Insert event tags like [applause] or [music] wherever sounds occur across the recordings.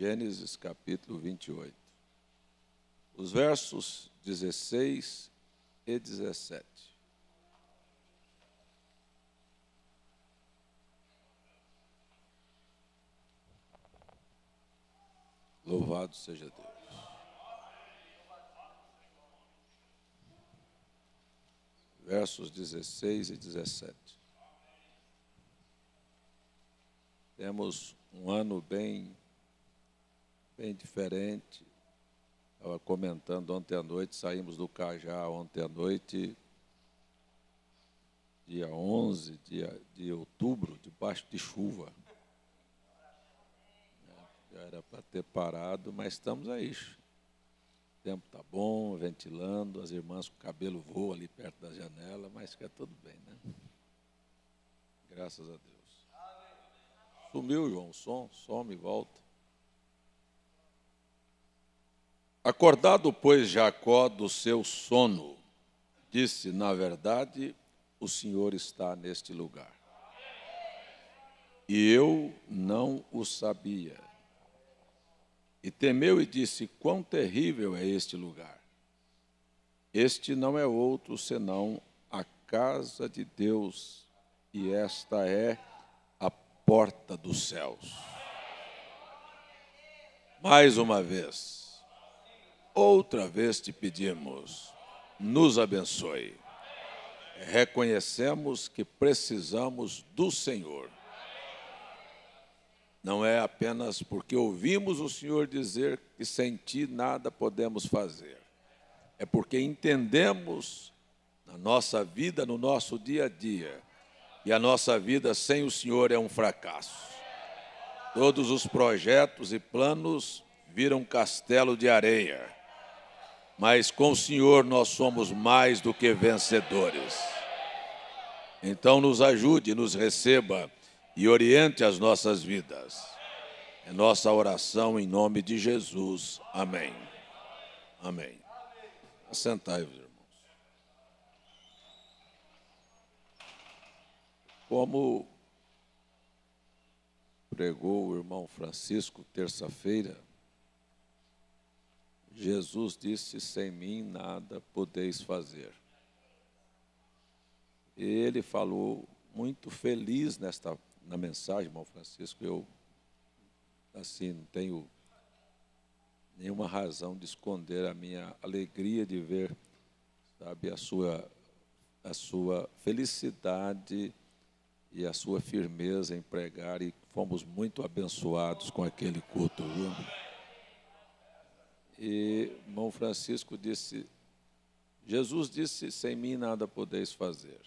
Gênesis capítulo 28. Os versos 16 e 17. Louvado seja Deus. Versos 16 e 17. Temos um ano bem, bem diferente. Estava comentando ontem à noite, saímos do Cajá ontem à noite, dia 11 dia, de outubro, debaixo de chuva. Já era para ter parado, mas estamos aí. O tempo está bom, ventilando, as irmãs com o cabelo voam ali perto da janela, mas fica tudo bem, né? Graças a Deus. Sumiu, João, o som, some e volta. Acordado, pois, Jacó do seu sono, disse: Na verdade, o Senhor está neste lugar. E eu não o sabia. E temeu e disse: Quão terrível é este lugar! Este não é outro senão a casa de Deus, e esta é a porta dos céus. Mais uma vez, outra vez te pedimos, nos abençoe. Reconhecemos que precisamos do Senhor não é apenas porque ouvimos o Senhor dizer que sem ti nada podemos fazer. É porque entendemos na nossa vida, no nosso dia a dia, e a nossa vida sem o Senhor é um fracasso. Todos os projetos e planos viram castelo de areia, mas com o Senhor nós somos mais do que vencedores. Então nos ajude, nos receba e oriente as nossas vidas. É nossa oração em nome de Jesus. Amém. Amém. Assentai-vos, irmãos. Como pregou o irmão Francisco terça-feira, Jesus disse: Sem mim nada podeis fazer. Ele falou muito feliz nesta na mensagem, irmão Francisco, eu assim não tenho nenhuma razão de esconder a minha alegria de ver, sabe, a sua a sua felicidade e a sua firmeza em pregar e fomos muito abençoados com aquele culto, viu? E irmão Francisco disse, Jesus disse, sem mim nada podeis fazer.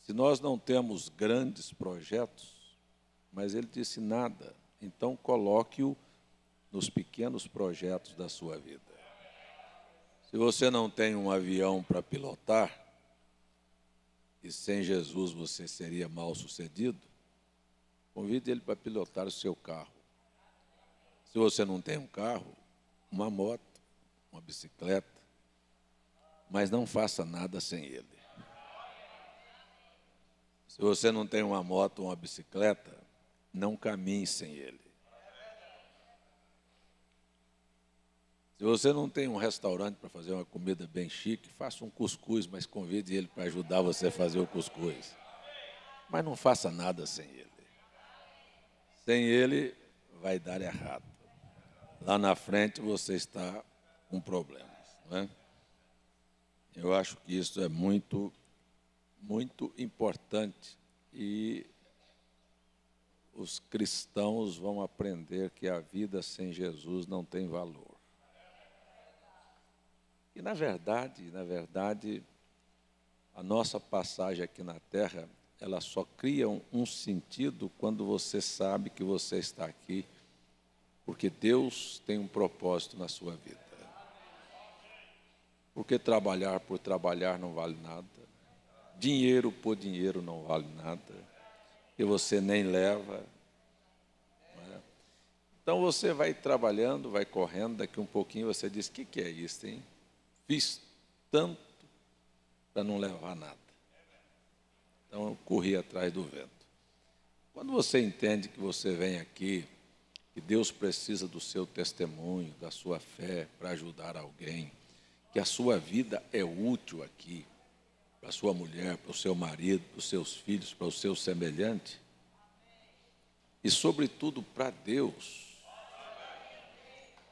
Se nós não temos grandes projetos, mas ele disse nada, então coloque-o nos pequenos projetos da sua vida. Se você não tem um avião para pilotar, e sem Jesus você seria mal sucedido, convide ele para pilotar o seu carro. Se você não tem um carro, uma moto, uma bicicleta, mas não faça nada sem ele. Se você não tem uma moto ou uma bicicleta, não caminhe sem ele. Se você não tem um restaurante para fazer uma comida bem chique, faça um cuscuz, mas convide ele para ajudar você a fazer o cuscuz. Mas não faça nada sem ele. Sem ele, vai dar errado. Lá na frente você está com problemas. Não é? Eu acho que isso é muito muito importante e os cristãos vão aprender que a vida sem Jesus não tem valor. E na verdade, na verdade, a nossa passagem aqui na terra, ela só cria um, um sentido quando você sabe que você está aqui, porque Deus tem um propósito na sua vida. Porque trabalhar por trabalhar não vale nada. Dinheiro por dinheiro não vale nada, que você nem leva. É? Então você vai trabalhando, vai correndo, daqui um pouquinho você diz: o que, que é isso, hein? Fiz tanto para não levar nada. Então eu corri atrás do vento. Quando você entende que você vem aqui que Deus precisa do seu testemunho, da sua fé para ajudar alguém, que a sua vida é útil aqui para a sua mulher, para o seu marido, para os seus filhos, para o seu semelhante e, sobretudo, para Deus.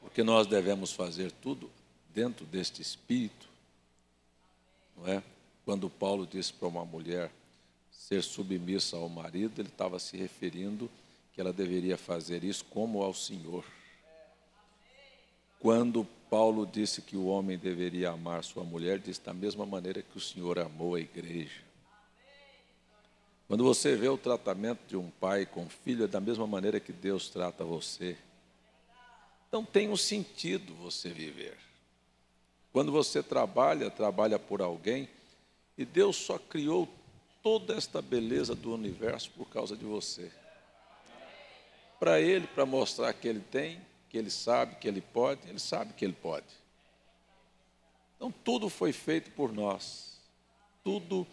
Porque nós devemos fazer tudo dentro deste espírito, não é? Quando Paulo disse para uma mulher ser submissa ao marido, ele estava se referindo que ela deveria fazer isso como ao Senhor. Quando Paulo disse que o homem deveria amar sua mulher, disse da mesma maneira que o Senhor amou a igreja. Quando você vê o tratamento de um pai com um filho, é da mesma maneira que Deus trata você. Então tem um sentido você viver. Quando você trabalha, trabalha por alguém, e Deus só criou toda esta beleza do universo por causa de você. Para Ele, para mostrar que Ele tem, que Ele sabe, que Ele pode, Ele sabe que Ele pode. Então tudo foi feito por nós. Tudo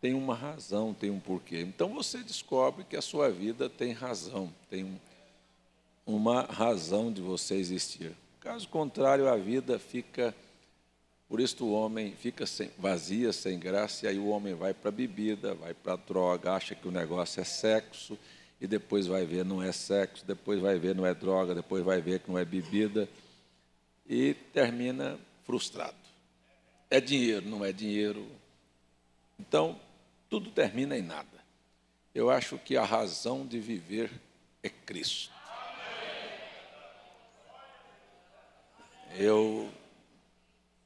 tem uma razão, tem um porquê. Então você descobre que a sua vida tem razão, tem um, uma razão de você existir. Caso contrário, a vida fica, por isso o homem fica sem, vazia, sem graça, e aí o homem vai para a bebida, vai para a droga, acha que o negócio é sexo, e depois vai ver não é sexo, depois vai ver não é droga, depois vai ver que não é bebida, e termina frustrado. É dinheiro, não é dinheiro. Então, tudo termina em nada. Eu acho que a razão de viver é Cristo. Eu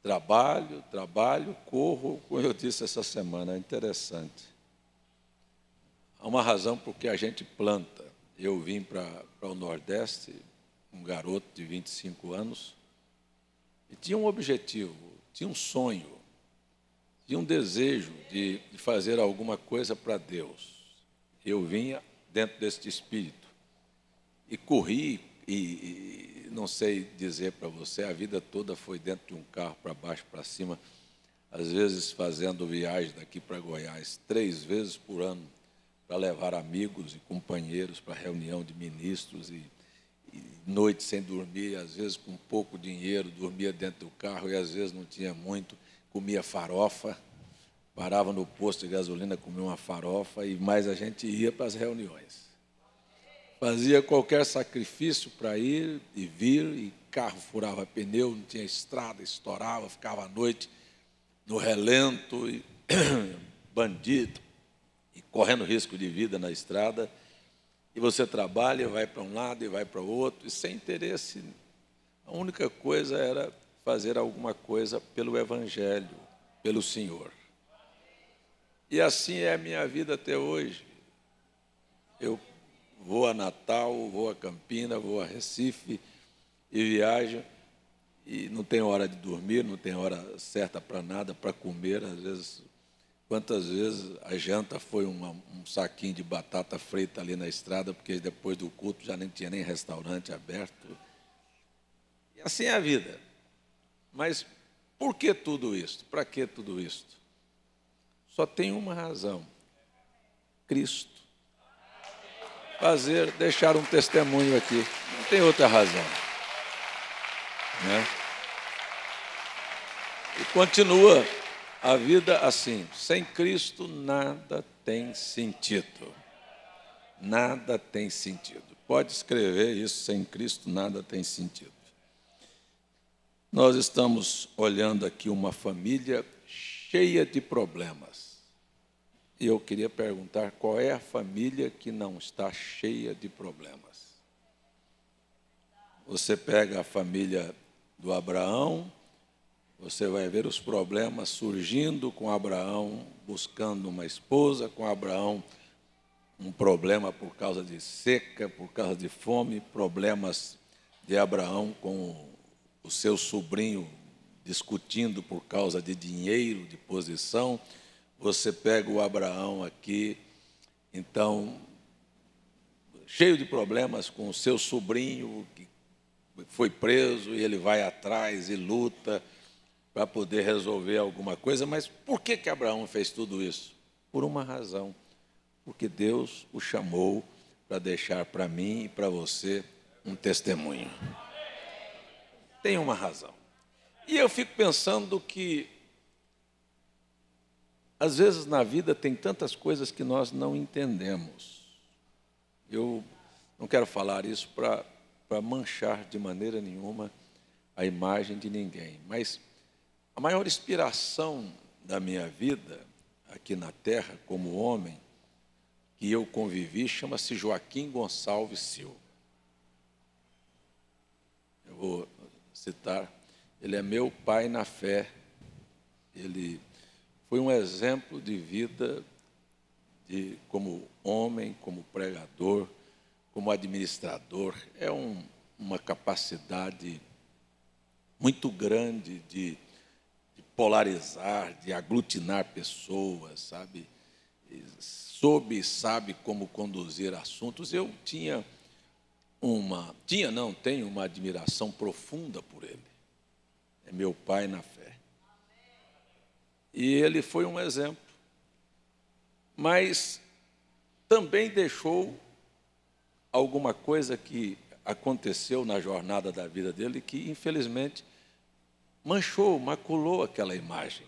trabalho, trabalho, corro, como eu disse essa semana, é interessante. Há uma razão porque a gente planta. Eu vim para o Nordeste, um garoto de 25 anos, e tinha um objetivo, tinha um sonho tinha um desejo de, de fazer alguma coisa para Deus. Eu vinha dentro deste espírito e corri e, e não sei dizer para você, a vida toda foi dentro de um carro para baixo, para cima, às vezes fazendo viagem daqui para Goiás três vezes por ano para levar amigos e companheiros para reunião de ministros e, e noite sem dormir, às vezes com pouco dinheiro, dormia dentro do carro e às vezes não tinha muito comia farofa, parava no posto de gasolina, comia uma farofa e mais a gente ia para as reuniões. Fazia qualquer sacrifício para ir e vir, e carro furava pneu, não tinha estrada, estourava, ficava à noite no relento, e [clears throat] bandido, correndo risco de vida na estrada. E você trabalha, vai para um lado e vai para o outro, e sem interesse. A única coisa era fazer alguma coisa pelo Evangelho, pelo Senhor. E assim é a minha vida até hoje. Eu vou a Natal, vou a Campina, vou a Recife e viajo. E não tem hora de dormir, não tem hora certa para nada, para comer. Às vezes, quantas vezes a janta foi uma, um saquinho de batata frita ali na estrada, porque depois do culto já nem tinha nem restaurante aberto. E assim é a vida. Mas por que tudo isso? Para que tudo isso? Só tem uma razão: Cristo. Fazer, deixar um testemunho aqui. Não tem outra razão. Né? E continua a vida assim: sem Cristo nada tem sentido. Nada tem sentido. Pode escrever isso: sem Cristo nada tem sentido. Nós estamos olhando aqui uma família cheia de problemas. E eu queria perguntar qual é a família que não está cheia de problemas. Você pega a família do Abraão, você vai ver os problemas surgindo com Abraão buscando uma esposa, com Abraão um problema por causa de seca, por causa de fome, problemas de Abraão com o seu sobrinho discutindo por causa de dinheiro, de posição. Você pega o Abraão aqui, então, cheio de problemas com o seu sobrinho, que foi preso, e ele vai atrás e luta para poder resolver alguma coisa. Mas por que, que Abraão fez tudo isso? Por uma razão. Porque Deus o chamou para deixar para mim e para você um testemunho. Tem uma razão. E eu fico pensando que, às vezes na vida tem tantas coisas que nós não entendemos. Eu não quero falar isso para manchar de maneira nenhuma a imagem de ninguém, mas a maior inspiração da minha vida aqui na terra, como homem, que eu convivi, chama-se Joaquim Gonçalves Silva. Eu vou citar, ele é meu pai na fé. Ele foi um exemplo de vida de, como homem, como pregador, como administrador. É um, uma capacidade muito grande de, polarizar, de aglutinar pessoas, sabe? soube sabe como conduzir assuntos. Eu tinha uma, tinha não, tenho uma admiração profunda por ele. É meu pai na fé. E ele foi um exemplo. Mas também deixou alguma coisa que aconteceu na jornada da vida dele que, infelizmente, manchou, maculou aquela imagem.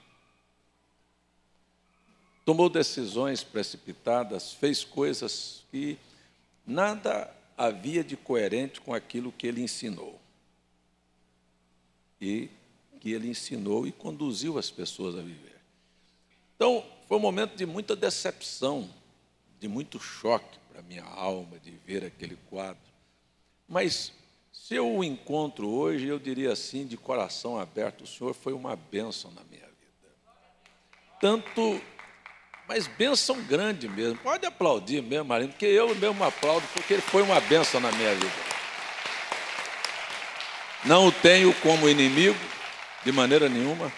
Tomou decisões precipitadas, fez coisas que nada havia de coerente com aquilo que ele ensinou. E que ele ensinou e conduziu as pessoas a viver. Então, foi um momento de muita decepção, de muito choque para a minha alma de ver aquele quadro. Mas, se eu o encontro hoje, eu diria assim, de coração aberto: o Senhor foi uma bênção na minha vida. Tanto mas bênção grande mesmo. Pode aplaudir mesmo, Marino, porque eu mesmo aplaudo, porque ele foi uma bênção na minha vida. Não o tenho como inimigo, de maneira nenhuma,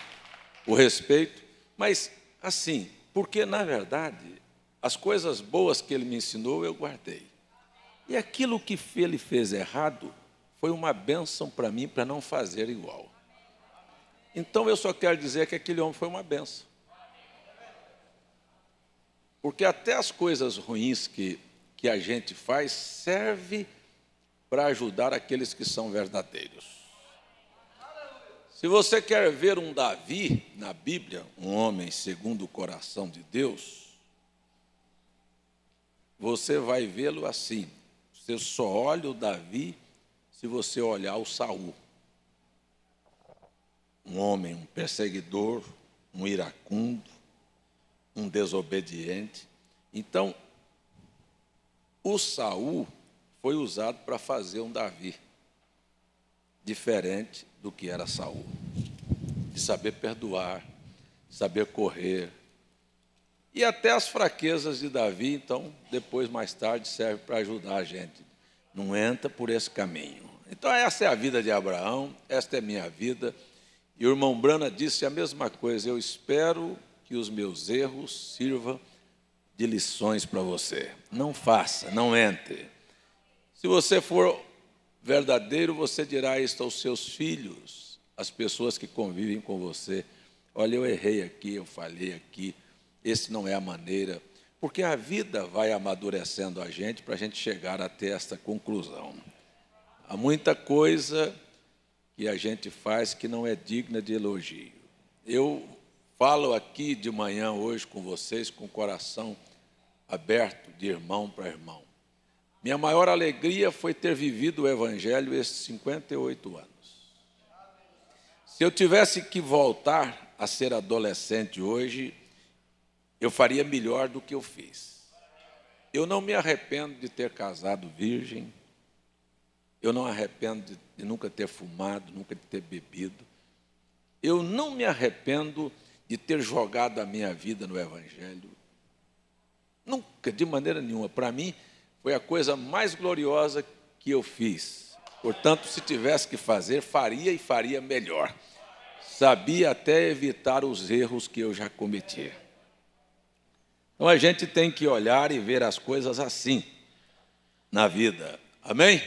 o respeito, mas assim, porque na verdade, as coisas boas que ele me ensinou eu guardei. E aquilo que ele fez errado foi uma bênção para mim para não fazer igual. Então eu só quero dizer que aquele homem foi uma bênção. Porque até as coisas ruins que, que a gente faz serve para ajudar aqueles que são verdadeiros. Se você quer ver um Davi na Bíblia, um homem segundo o coração de Deus, você vai vê-lo assim. Você só olha o Davi se você olhar o Saul. Um homem, um perseguidor, um iracundo, um desobediente. Então, o Saul foi usado para fazer um Davi diferente do que era Saul. De saber perdoar, saber correr. E até as fraquezas de Davi, então, depois mais tarde serve para ajudar a gente. Não entra por esse caminho. Então essa é a vida de Abraão, esta é minha vida. E o irmão Brana disse a mesma coisa. Eu espero que os meus erros sirvam de lições para você. Não faça, não entre. Se você for verdadeiro, você dirá isto aos seus filhos, às pessoas que convivem com você. Olha, eu errei aqui, eu falhei aqui, esse não é a maneira. Porque a vida vai amadurecendo a gente para a gente chegar até esta conclusão. Há muita coisa que a gente faz que não é digna de elogio. Eu Falo aqui de manhã hoje com vocês com o coração aberto de irmão para irmão. Minha maior alegria foi ter vivido o Evangelho esses 58 anos. Se eu tivesse que voltar a ser adolescente hoje, eu faria melhor do que eu fiz. Eu não me arrependo de ter casado virgem, eu não arrependo de, nunca ter fumado, nunca de ter bebido. Eu não me arrependo de ter jogado a minha vida no Evangelho. Nunca, de maneira nenhuma. Para mim, foi a coisa mais gloriosa que eu fiz. Portanto, se tivesse que fazer, faria e faria melhor. Sabia até evitar os erros que eu já cometi. Então a gente tem que olhar e ver as coisas assim na vida. Amém?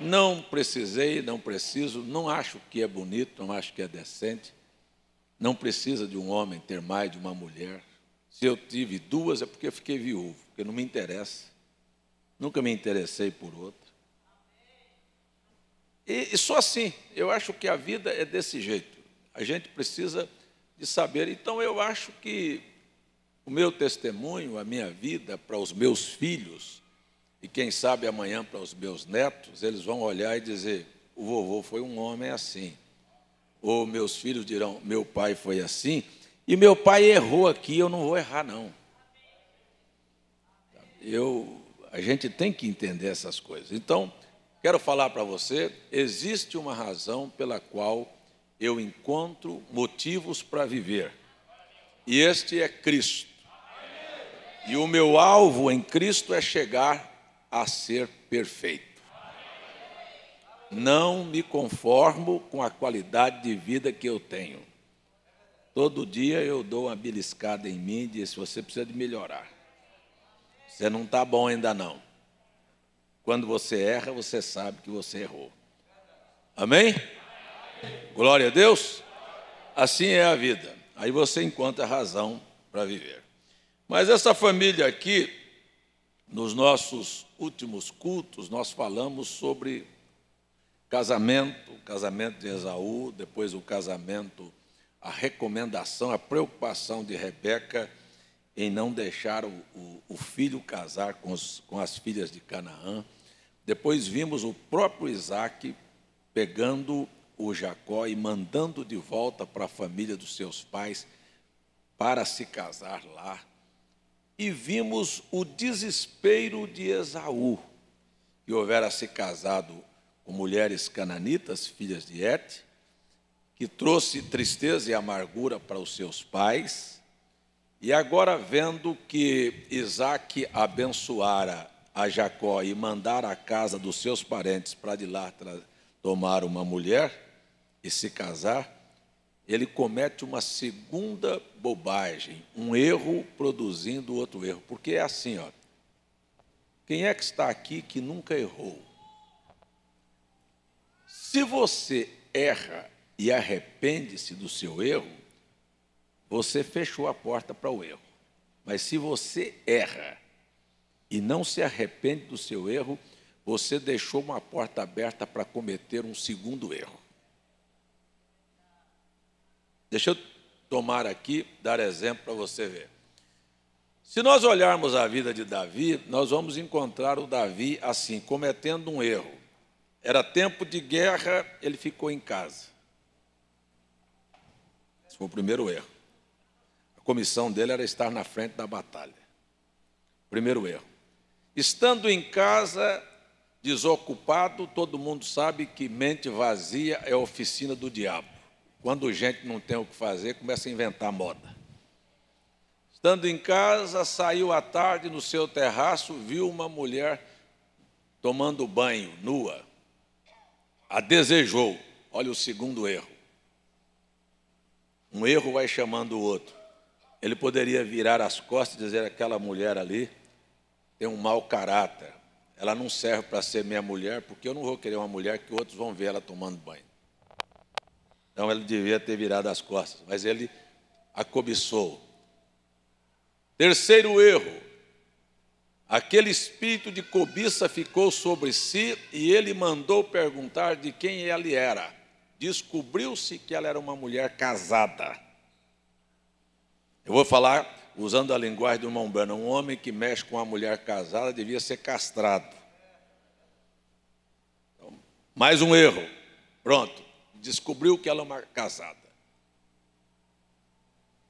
Não precisei, não preciso, não acho que é bonito, não acho que é decente. Não precisa de um homem ter mais de uma mulher. Se eu tive duas é porque fiquei viúvo, porque não me interessa. Nunca me interessei por outra. E, e só assim, eu acho que a vida é desse jeito. A gente precisa de saber. Então, eu acho que o meu testemunho, a minha vida para os meus filhos, e quem sabe amanhã para os meus netos, eles vão olhar e dizer: o vovô foi um homem assim. Ou meus filhos dirão: meu pai foi assim, e meu pai errou aqui, eu não vou errar, não. Eu, a gente tem que entender essas coisas. Então, quero falar para você: existe uma razão pela qual eu encontro motivos para viver, e este é Cristo. E o meu alvo em Cristo é chegar a ser perfeito. Não me conformo com a qualidade de vida que eu tenho. Todo dia eu dou uma beliscada em mim e diz: você precisa de melhorar. Você não está bom ainda não. Quando você erra, você sabe que você errou. Amém? Glória a Deus. Assim é a vida. Aí você encontra razão para viver. Mas essa família aqui, nos nossos últimos cultos, nós falamos sobre casamento, o casamento de Esaú, depois o casamento, a recomendação, a preocupação de Rebeca em não deixar o, o, o filho casar com, os, com as filhas de Canaã. Depois vimos o próprio Isaac pegando o Jacó e mandando de volta para a família dos seus pais para se casar lá e vimos o desespero de Esaú, que houvera se casado com mulheres cananitas, filhas de Et, que trouxe tristeza e amargura para os seus pais, e agora vendo que Isaac abençoara a Jacó e mandara a casa dos seus parentes para de lá tomar uma mulher e se casar, ele comete uma segunda bobagem, um erro produzindo outro erro. Porque é assim, ó. Quem é que está aqui que nunca errou? Se você erra e arrepende-se do seu erro, você fechou a porta para o erro. Mas se você erra e não se arrepende do seu erro, você deixou uma porta aberta para cometer um segundo erro. Deixa eu tomar aqui, dar exemplo para você ver. Se nós olharmos a vida de Davi, nós vamos encontrar o Davi assim, cometendo um erro. Era tempo de guerra, ele ficou em casa. Esse foi o primeiro erro. A comissão dele era estar na frente da batalha. Primeiro erro. Estando em casa, desocupado, todo mundo sabe que mente vazia é oficina do diabo. Quando gente não tem o que fazer, começa a inventar moda. Estando em casa, saiu à tarde no seu terraço, viu uma mulher tomando banho, nua. A desejou. Olha o segundo erro. Um erro vai chamando o outro. Ele poderia virar as costas e dizer: aquela mulher ali tem um mau caráter. Ela não serve para ser minha mulher, porque eu não vou querer uma mulher que outros vão ver ela tomando banho. Então ele devia ter virado as costas, mas ele a cobiçou. Terceiro erro, aquele espírito de cobiça ficou sobre si e ele mandou perguntar de quem ele era. Descobriu-se que ela era uma mulher casada. Eu vou falar usando a linguagem do irmão Brana, um homem que mexe com uma mulher casada devia ser castrado. Então, mais um erro. Pronto descobriu que ela é uma casada.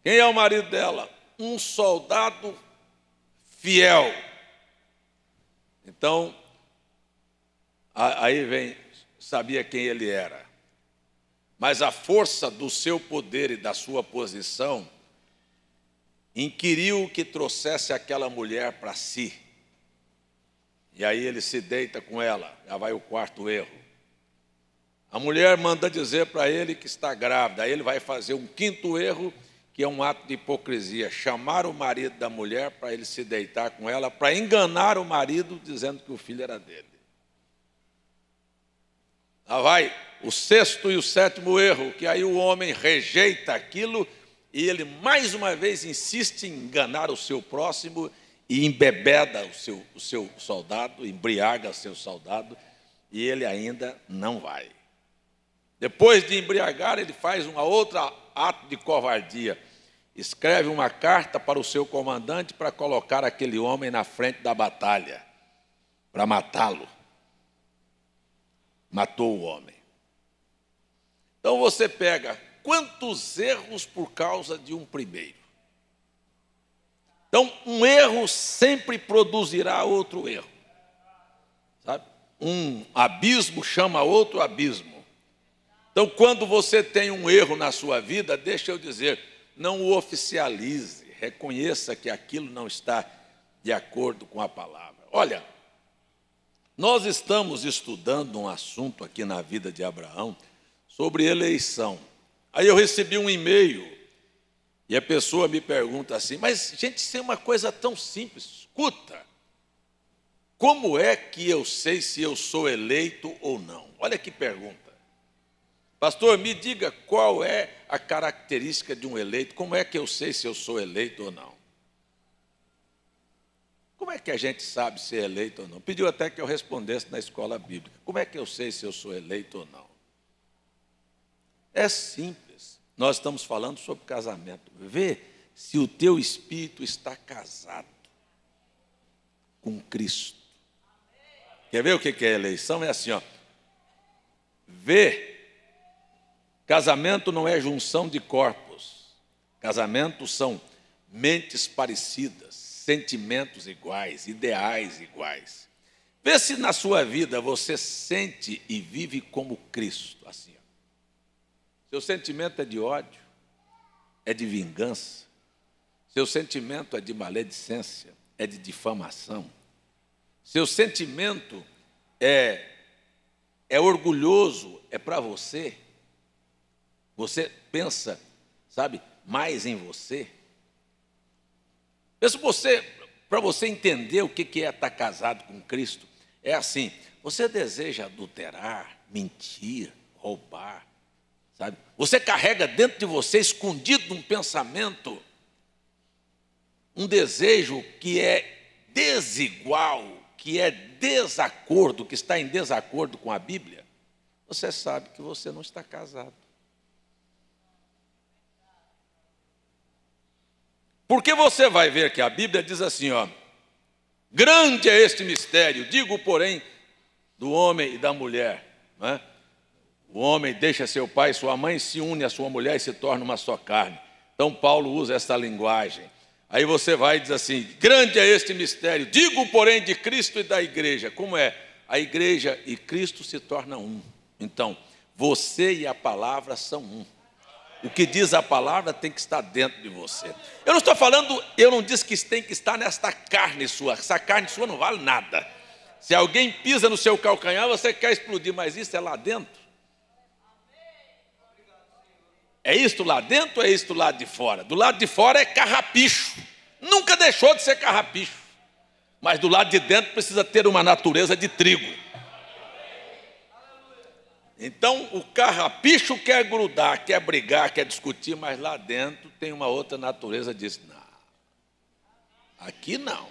Quem é o marido dela? Um soldado fiel. Então, aí vem, sabia quem ele era. Mas a força do seu poder e da sua posição inquiriu que trouxesse aquela mulher para si. E aí ele se deita com ela, já vai o quarto erro. A mulher manda dizer para ele que está grávida. Aí ele vai fazer um quinto erro, que é um ato de hipocrisia: chamar o marido da mulher para ele se deitar com ela, para enganar o marido, dizendo que o filho era dele. Lá vai o sexto e o sétimo erro, que aí o homem rejeita aquilo e ele mais uma vez insiste em enganar o seu próximo e embebeda o seu, o seu soldado, embriaga o seu soldado, e ele ainda não vai. Depois de embriagar, ele faz uma outra ato de covardia. Escreve uma carta para o seu comandante para colocar aquele homem na frente da batalha, para matá-lo. Matou o homem. Então você pega quantos erros por causa de um primeiro. Então, um erro sempre produzirá outro erro. Sabe? Um abismo chama outro abismo. Então, quando você tem um erro na sua vida, deixa eu dizer, não o oficialize, reconheça que aquilo não está de acordo com a palavra. Olha, nós estamos estudando um assunto aqui na vida de Abraão sobre eleição. Aí eu recebi um e-mail e a pessoa me pergunta assim: Mas, gente, isso é uma coisa tão simples. Escuta, como é que eu sei se eu sou eleito ou não? Olha que pergunta. Pastor, me diga qual é a característica de um eleito, como é que eu sei se eu sou eleito ou não? Como é que a gente sabe se é eleito ou não? Pediu até que eu respondesse na escola bíblica. Como é que eu sei se eu sou eleito ou não? É simples. Nós estamos falando sobre casamento. Vê se o teu espírito está casado com Cristo. Quer ver o que é eleição? É assim, ó. Vê Casamento não é junção de corpos. Casamento são mentes parecidas, sentimentos iguais, ideais iguais. Vê se na sua vida você sente e vive como Cristo, assim. Ó. Seu sentimento é de ódio, é de vingança. Seu sentimento é de maledicência, é de difamação. Seu sentimento é é orgulhoso, é para você você pensa, sabe, mais em você? Pensa você, para você entender o que é estar casado com Cristo, é assim: você deseja adulterar, mentir, roubar, sabe? Você carrega dentro de você, escondido um pensamento, um desejo que é desigual, que é desacordo, que está em desacordo com a Bíblia. Você sabe que você não está casado. Porque você vai ver que a Bíblia diz assim, ó, grande é este mistério, digo, porém, do homem e da mulher. Né? O homem deixa seu pai e sua mãe, se une à sua mulher e se torna uma só carne. Então Paulo usa essa linguagem. Aí você vai e diz assim: grande é este mistério, digo, porém, de Cristo e da igreja. Como é? A igreja e Cristo se tornam um. Então, você e a palavra são um. O que diz a palavra tem que estar dentro de você. Eu não estou falando, eu não disse que tem que estar nesta carne sua. Essa carne sua não vale nada. Se alguém pisa no seu calcanhar, você quer explodir, mas isso é lá dentro. É isto lá dentro ou é isto lá de fora? Do lado de fora é carrapicho. Nunca deixou de ser carrapicho. Mas do lado de dentro precisa ter uma natureza de trigo. Então o carrapicho quer grudar, quer brigar, quer discutir, mas lá dentro tem uma outra natureza diz: não, aqui não,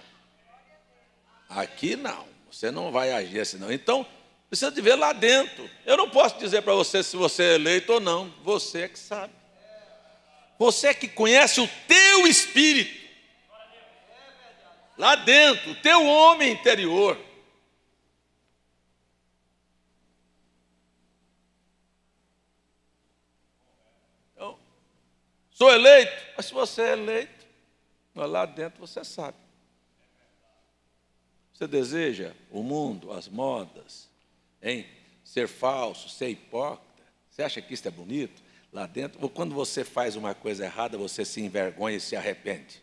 aqui não, você não vai agir assim não. Então precisa de ver lá dentro. Eu não posso dizer para você se você é eleito ou não, você é que sabe. Você é que conhece o teu espírito. Lá dentro, o teu homem interior. Sou eleito, mas se você é eleito, lá dentro você sabe. Você deseja o mundo, as modas, hein? ser falso, ser hipócrita. Você acha que isso é bonito? Lá dentro, ou quando você faz uma coisa errada, você se envergonha e se arrepende.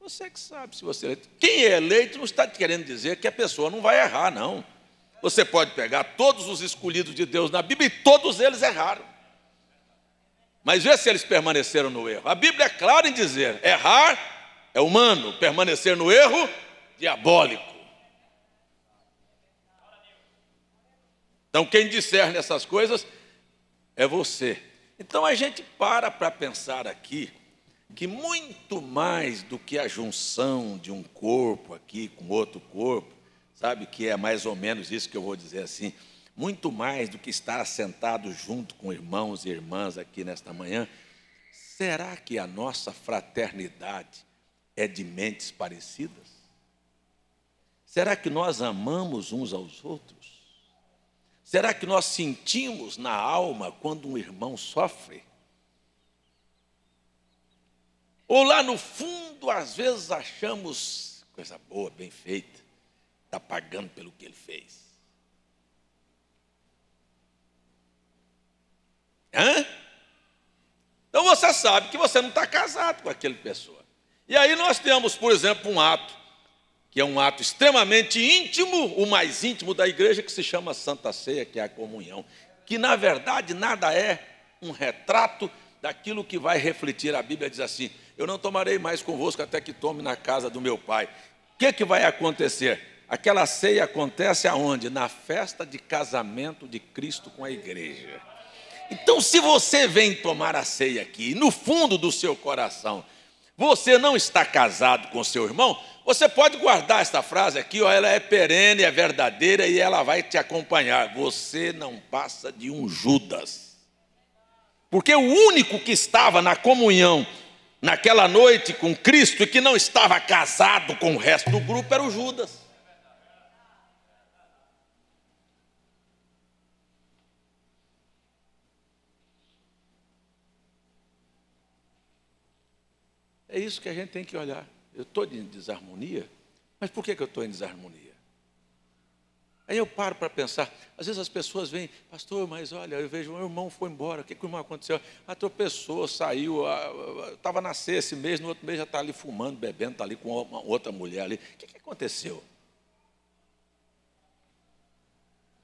Você que sabe se você é eleito. Quem é eleito não está querendo dizer que a pessoa não vai errar, não. Você pode pegar todos os escolhidos de Deus na Bíblia e todos eles erraram. Mas vê se eles permaneceram no erro. A Bíblia é clara em dizer: errar é humano, permanecer no erro, diabólico. Então, quem discerne essas coisas é você. Então, a gente para para pensar aqui que muito mais do que a junção de um corpo aqui com outro corpo, sabe, que é mais ou menos isso que eu vou dizer assim, muito mais do que estar sentado junto com irmãos e irmãs aqui nesta manhã, será que a nossa fraternidade é de mentes parecidas? Será que nós amamos uns aos outros? Será que nós sentimos na alma quando um irmão sofre? Ou lá no fundo, às vezes achamos coisa boa, bem feita, está pagando pelo que ele fez. Hã? Então você sabe que você não está casado com aquela pessoa. E aí nós temos, por exemplo, um ato, que é um ato extremamente íntimo, o mais íntimo da igreja, que se chama Santa Ceia, que é a comunhão. Que na verdade nada é um retrato daquilo que vai refletir. A Bíblia diz assim: Eu não tomarei mais convosco até que tome na casa do meu pai. O que, que vai acontecer? Aquela ceia acontece aonde? Na festa de casamento de Cristo com a igreja. Então, se você vem tomar a ceia aqui, no fundo do seu coração, você não está casado com seu irmão, você pode guardar esta frase aqui, ó, ela é perene, é verdadeira e ela vai te acompanhar. Você não passa de um Judas. Porque o único que estava na comunhão naquela noite com Cristo e que não estava casado com o resto do grupo era o Judas. É isso que a gente tem que olhar. Eu estou em desarmonia, mas por que, que eu estou em desarmonia? Aí eu paro para pensar, às vezes as pessoas vêm, pastor, mas olha, eu vejo, meu irmão foi embora, o que, que o irmão aconteceu? A tua pessoa saiu, estava na ceia esse mês, no outro mês já está ali fumando, bebendo, está ali com uma, outra mulher ali. O que, que aconteceu?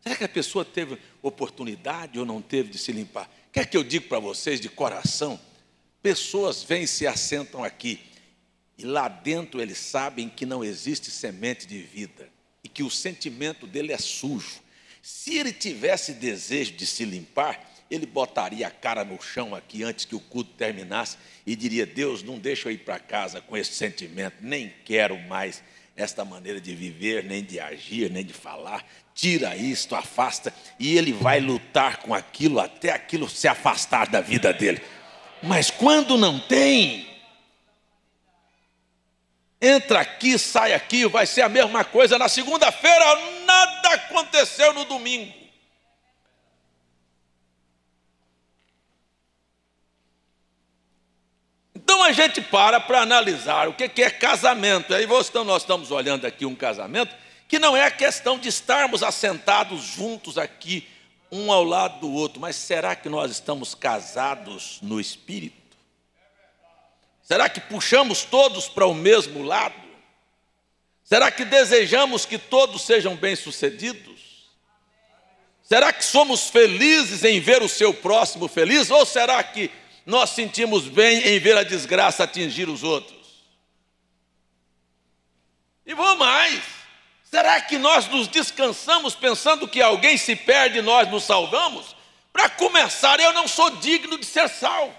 Será que a pessoa teve oportunidade ou não teve de se limpar? Quer que eu diga para vocês de coração? Pessoas vêm e se assentam aqui, e lá dentro eles sabem que não existe semente de vida, e que o sentimento dele é sujo. Se ele tivesse desejo de se limpar, ele botaria a cara no chão aqui antes que o culto terminasse e diria: Deus, não deixa eu ir para casa com esse sentimento, nem quero mais esta maneira de viver, nem de agir, nem de falar. Tira isto, afasta, e ele vai lutar com aquilo até aquilo se afastar da vida dele. Mas quando não tem, entra aqui, sai aqui, vai ser a mesma coisa. Na segunda-feira, nada aconteceu no domingo. Então a gente para para analisar o que é casamento. Aí nós estamos olhando aqui um casamento que não é a questão de estarmos assentados juntos aqui um ao lado do outro, mas será que nós estamos casados no espírito? Será que puxamos todos para o mesmo lado? Será que desejamos que todos sejam bem-sucedidos? Será que somos felizes em ver o seu próximo feliz? Ou será que nós sentimos bem em ver a desgraça atingir os outros? E vou mais. Será que nós nos descansamos pensando que alguém se perde e nós nos salvamos? Para começar, eu não sou digno de ser salvo,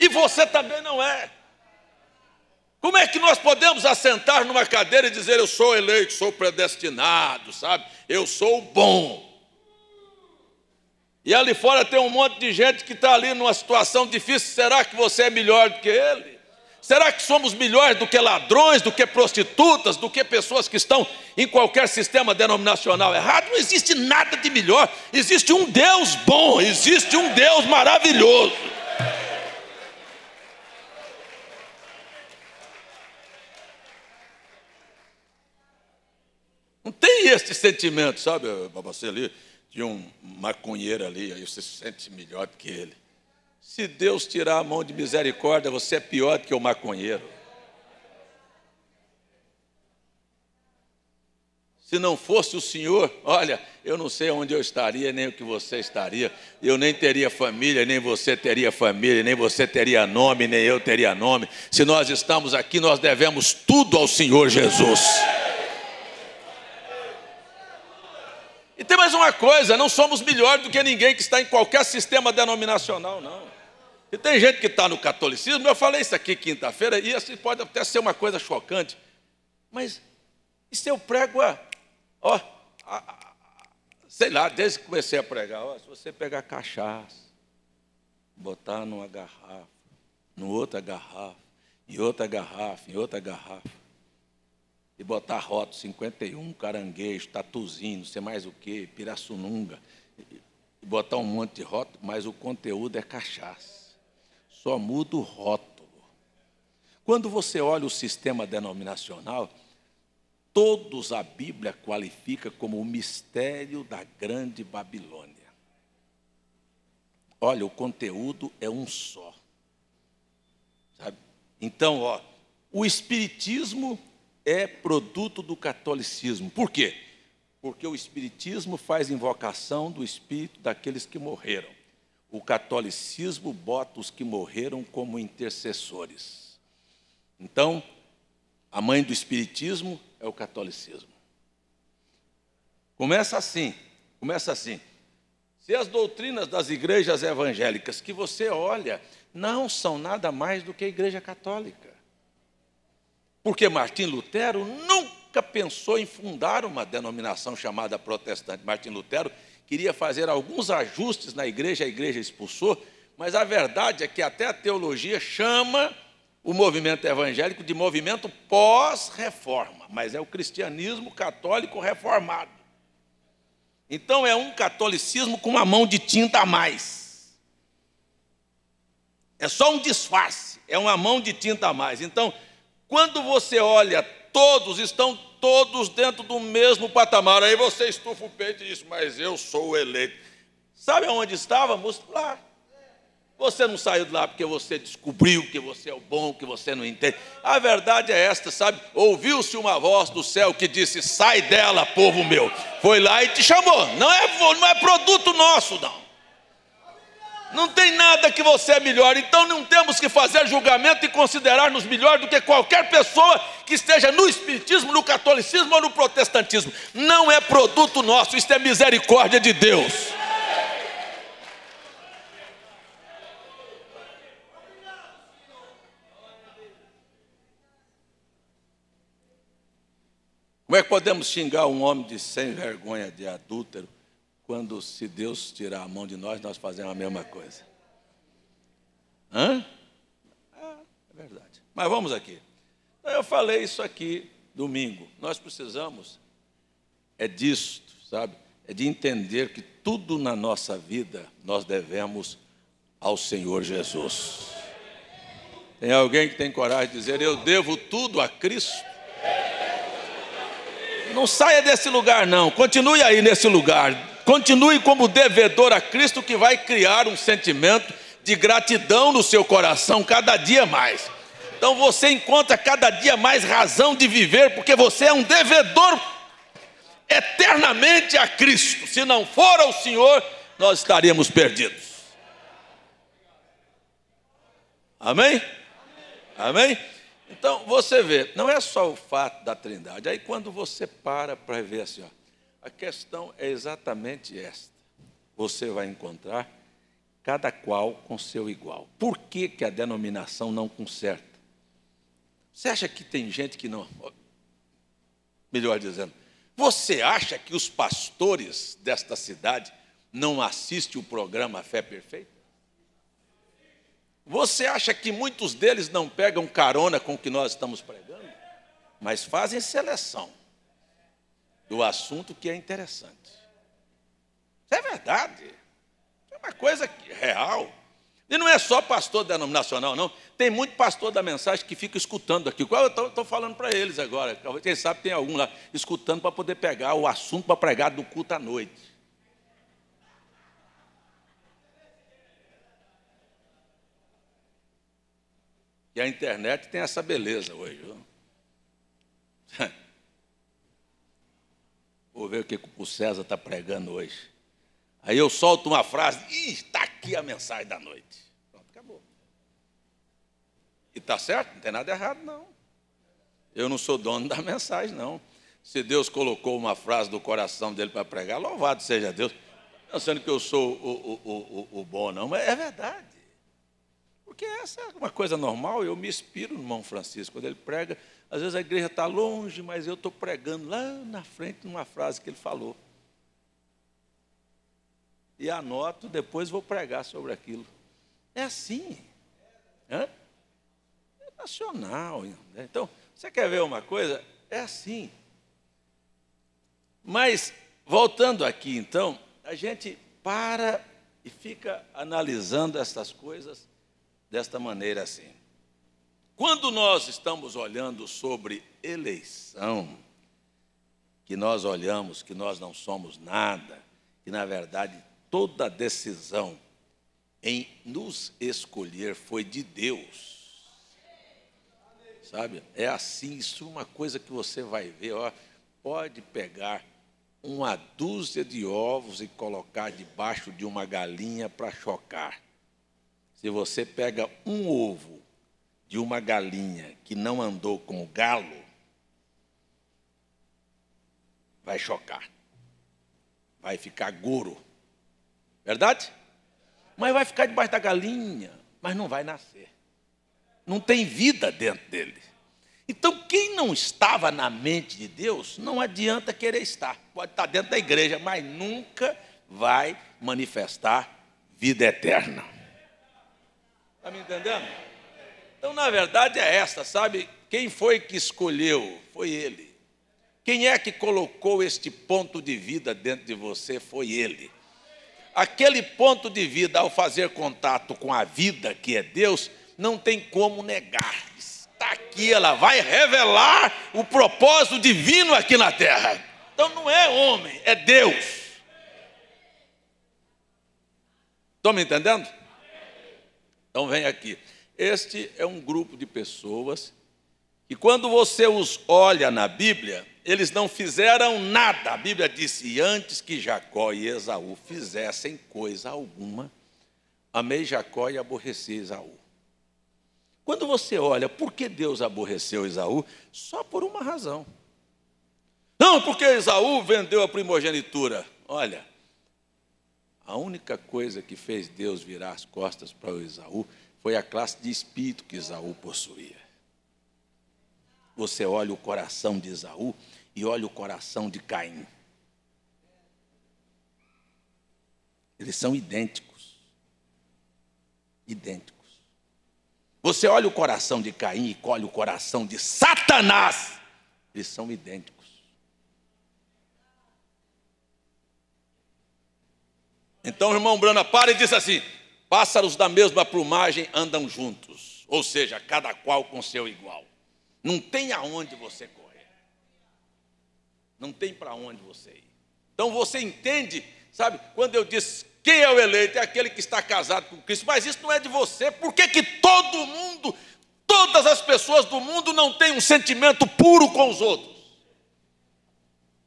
e você também não é. Como é que nós podemos assentar numa cadeira e dizer eu sou eleito, sou predestinado, sabe? Eu sou bom. E ali fora tem um monte de gente que está ali numa situação difícil. Será que você é melhor do que ele? Será que somos melhores do que ladrões, do que prostitutas, do que pessoas que estão em qualquer sistema denominacional errado? Não existe nada de melhor. Existe um Deus bom, existe um Deus maravilhoso. Não tem esse sentimento, sabe, você ali, de um maconheiro ali, aí você se sente melhor do que ele. Se Deus tirar a mão de misericórdia, você é pior do que o maconheiro. Se não fosse o Senhor, olha, eu não sei onde eu estaria, nem o que você estaria. Eu nem teria família, nem você teria família, nem você teria nome, nem eu teria nome. Se nós estamos aqui, nós devemos tudo ao Senhor Jesus. E tem mais uma coisa: não somos melhor do que ninguém que está em qualquer sistema denominacional, não. E tem gente que está no catolicismo, eu falei isso aqui quinta-feira, e assim pode até ser uma coisa chocante, mas isso eu prego a, ó, há sei lá, desde que comecei a pregar, ó, se você pegar cachaça, botar numa garrafa, no outra garrafa, em outra garrafa, em outra garrafa, e botar rótulo 51, caranguejo, tatuzinho, não sei mais o que, pirassununga, e botar um monte de rótulo, mas o conteúdo é cachaça. Só muda o rótulo. Quando você olha o sistema denominacional, todos a Bíblia qualifica como o mistério da grande Babilônia. Olha, o conteúdo é um só. Sabe? Então, ó, o espiritismo é produto do catolicismo. Por quê? Porque o espiritismo faz invocação do espírito daqueles que morreram. O catolicismo bota os que morreram como intercessores. Então, a mãe do Espiritismo é o catolicismo. Começa assim, começa assim. Se as doutrinas das igrejas evangélicas que você olha não são nada mais do que a igreja católica. Porque Martim Lutero nunca pensou em fundar uma denominação chamada protestante. Martim Lutero queria fazer alguns ajustes na igreja, a igreja expulsou, mas a verdade é que até a teologia chama o movimento evangélico de movimento pós-reforma, mas é o cristianismo católico reformado. Então é um catolicismo com uma mão de tinta a mais. É só um disfarce, é uma mão de tinta a mais. Então, quando você olha, todos estão todos dentro do mesmo patamar. Aí você estufa o peito e diz: Mas eu sou o eleito. Sabe onde estávamos? Lá. Você não saiu de lá porque você descobriu que você é o bom, que você não entende. A verdade é esta, sabe? Ouviu-se uma voz do céu que disse: Sai dela, povo meu. Foi lá e te chamou. Não é, não é produto nosso, não. Não tem nada que você é melhor. Então não temos que fazer julgamento e considerar-nos melhor do que qualquer pessoa que esteja no Espiritismo, no Catolicismo ou no Protestantismo. Não é produto nosso, isso é misericórdia de Deus. Como é que podemos xingar um homem de sem vergonha, de adúltero, quando se Deus tirar a mão de nós, nós fazemos a mesma coisa? Hã? É, é verdade. Mas vamos aqui. Eu falei isso aqui domingo. Nós precisamos é disso, sabe? É de entender que tudo na nossa vida nós devemos ao Senhor Jesus. Tem alguém que tem coragem de dizer: Eu devo tudo a Cristo? Não saia desse lugar, não. Continue aí nesse lugar. Continue como devedor a Cristo, que vai criar um sentimento de gratidão no seu coração cada dia mais. Então você encontra cada dia mais razão de viver, porque você é um devedor eternamente a Cristo. Se não for ao Senhor, nós estaríamos perdidos. Amém? Amém? Então, você vê, não é só o fato da trindade. Aí, quando você para para ver assim, ó, a questão é exatamente esta. Você vai encontrar cada qual com seu igual. Por que, que a denominação não conserta? Você acha que tem gente que não. Melhor dizendo, você acha que os pastores desta cidade não assistem o programa Fé Perfeita? Você acha que muitos deles não pegam carona com o que nós estamos pregando? Mas fazem seleção do assunto que é interessante. Isso é verdade. É uma coisa real. E não é só pastor denominacional, não. Tem muito pastor da mensagem que fica escutando aqui. Qual eu estou falando para eles agora? Quem sabe tem algum lá escutando para poder pegar o assunto para pregar do culto à noite. E a internet tem essa beleza hoje. Viu? [laughs] Vou ver o que o César está pregando hoje. Aí eu solto uma frase, e está aqui a mensagem da noite. Pronto, acabou. E está certo, não tem nada errado, não. Eu não sou dono da mensagem, não. Se Deus colocou uma frase do coração dele para pregar, louvado seja Deus. Pensando que eu sou o, o, o, o bom, não, mas é verdade. Porque essa é uma coisa normal, eu me inspiro no irmão Francisco, quando ele prega, às vezes a igreja está longe, mas eu estou pregando lá na frente numa frase que ele falou. e anoto, depois vou pregar sobre aquilo. É assim. É nacional. Então, você quer ver uma coisa? É assim. Mas, voltando aqui, então, a gente para e fica analisando essas coisas desta maneira assim. Quando nós estamos olhando sobre eleição, que nós olhamos que nós não somos nada, que na verdade toda decisão em nos escolher foi de Deus. Sabe? É assim, isso é uma coisa que você vai ver, ó, pode pegar uma dúzia de ovos e colocar debaixo de uma galinha para chocar. Se você pega um ovo de uma galinha que não andou com o galo, vai chocar. Vai ficar guro. Verdade? Mas vai ficar debaixo da galinha, mas não vai nascer. Não tem vida dentro dele. Então, quem não estava na mente de Deus, não adianta querer estar. Pode estar dentro da igreja, mas nunca vai manifestar vida eterna. Está me entendendo? Então, na verdade, é esta, sabe? Quem foi que escolheu? Foi Ele. Quem é que colocou este ponto de vida dentro de você? Foi Ele. Aquele ponto de vida, ao fazer contato com a vida que é Deus, não tem como negar está aqui, ela vai revelar o propósito divino aqui na terra. Então não é homem, é Deus. Estão me entendendo? Então vem aqui. Este é um grupo de pessoas que, quando você os olha na Bíblia, eles não fizeram nada. A Bíblia disse: antes que Jacó e Esaú fizessem coisa alguma, amei Jacó e aborreci Esaú. Quando você olha, por que Deus aborreceu Esaú? Só por uma razão. Não, porque Esaú vendeu a primogenitura. Olha, a única coisa que fez Deus virar as costas para o Esaú foi a classe de espírito que Esaú possuía. Você olha o coração de Esaú e olha o coração de Caim. Eles são idênticos. Idênticos. Você olha o coração de Caim e colhe o coração de Satanás. Eles são idênticos. Então o irmão Brana para e diz assim: pássaros da mesma plumagem andam juntos, ou seja, cada qual com seu igual. Não tem aonde você correr. Não tem para onde você ir. Então você entende, sabe, quando eu disse quem é o eleito? É aquele que está casado com Cristo. Mas isso não é de você. Por que, que todo mundo, todas as pessoas do mundo não têm um sentimento puro com os outros?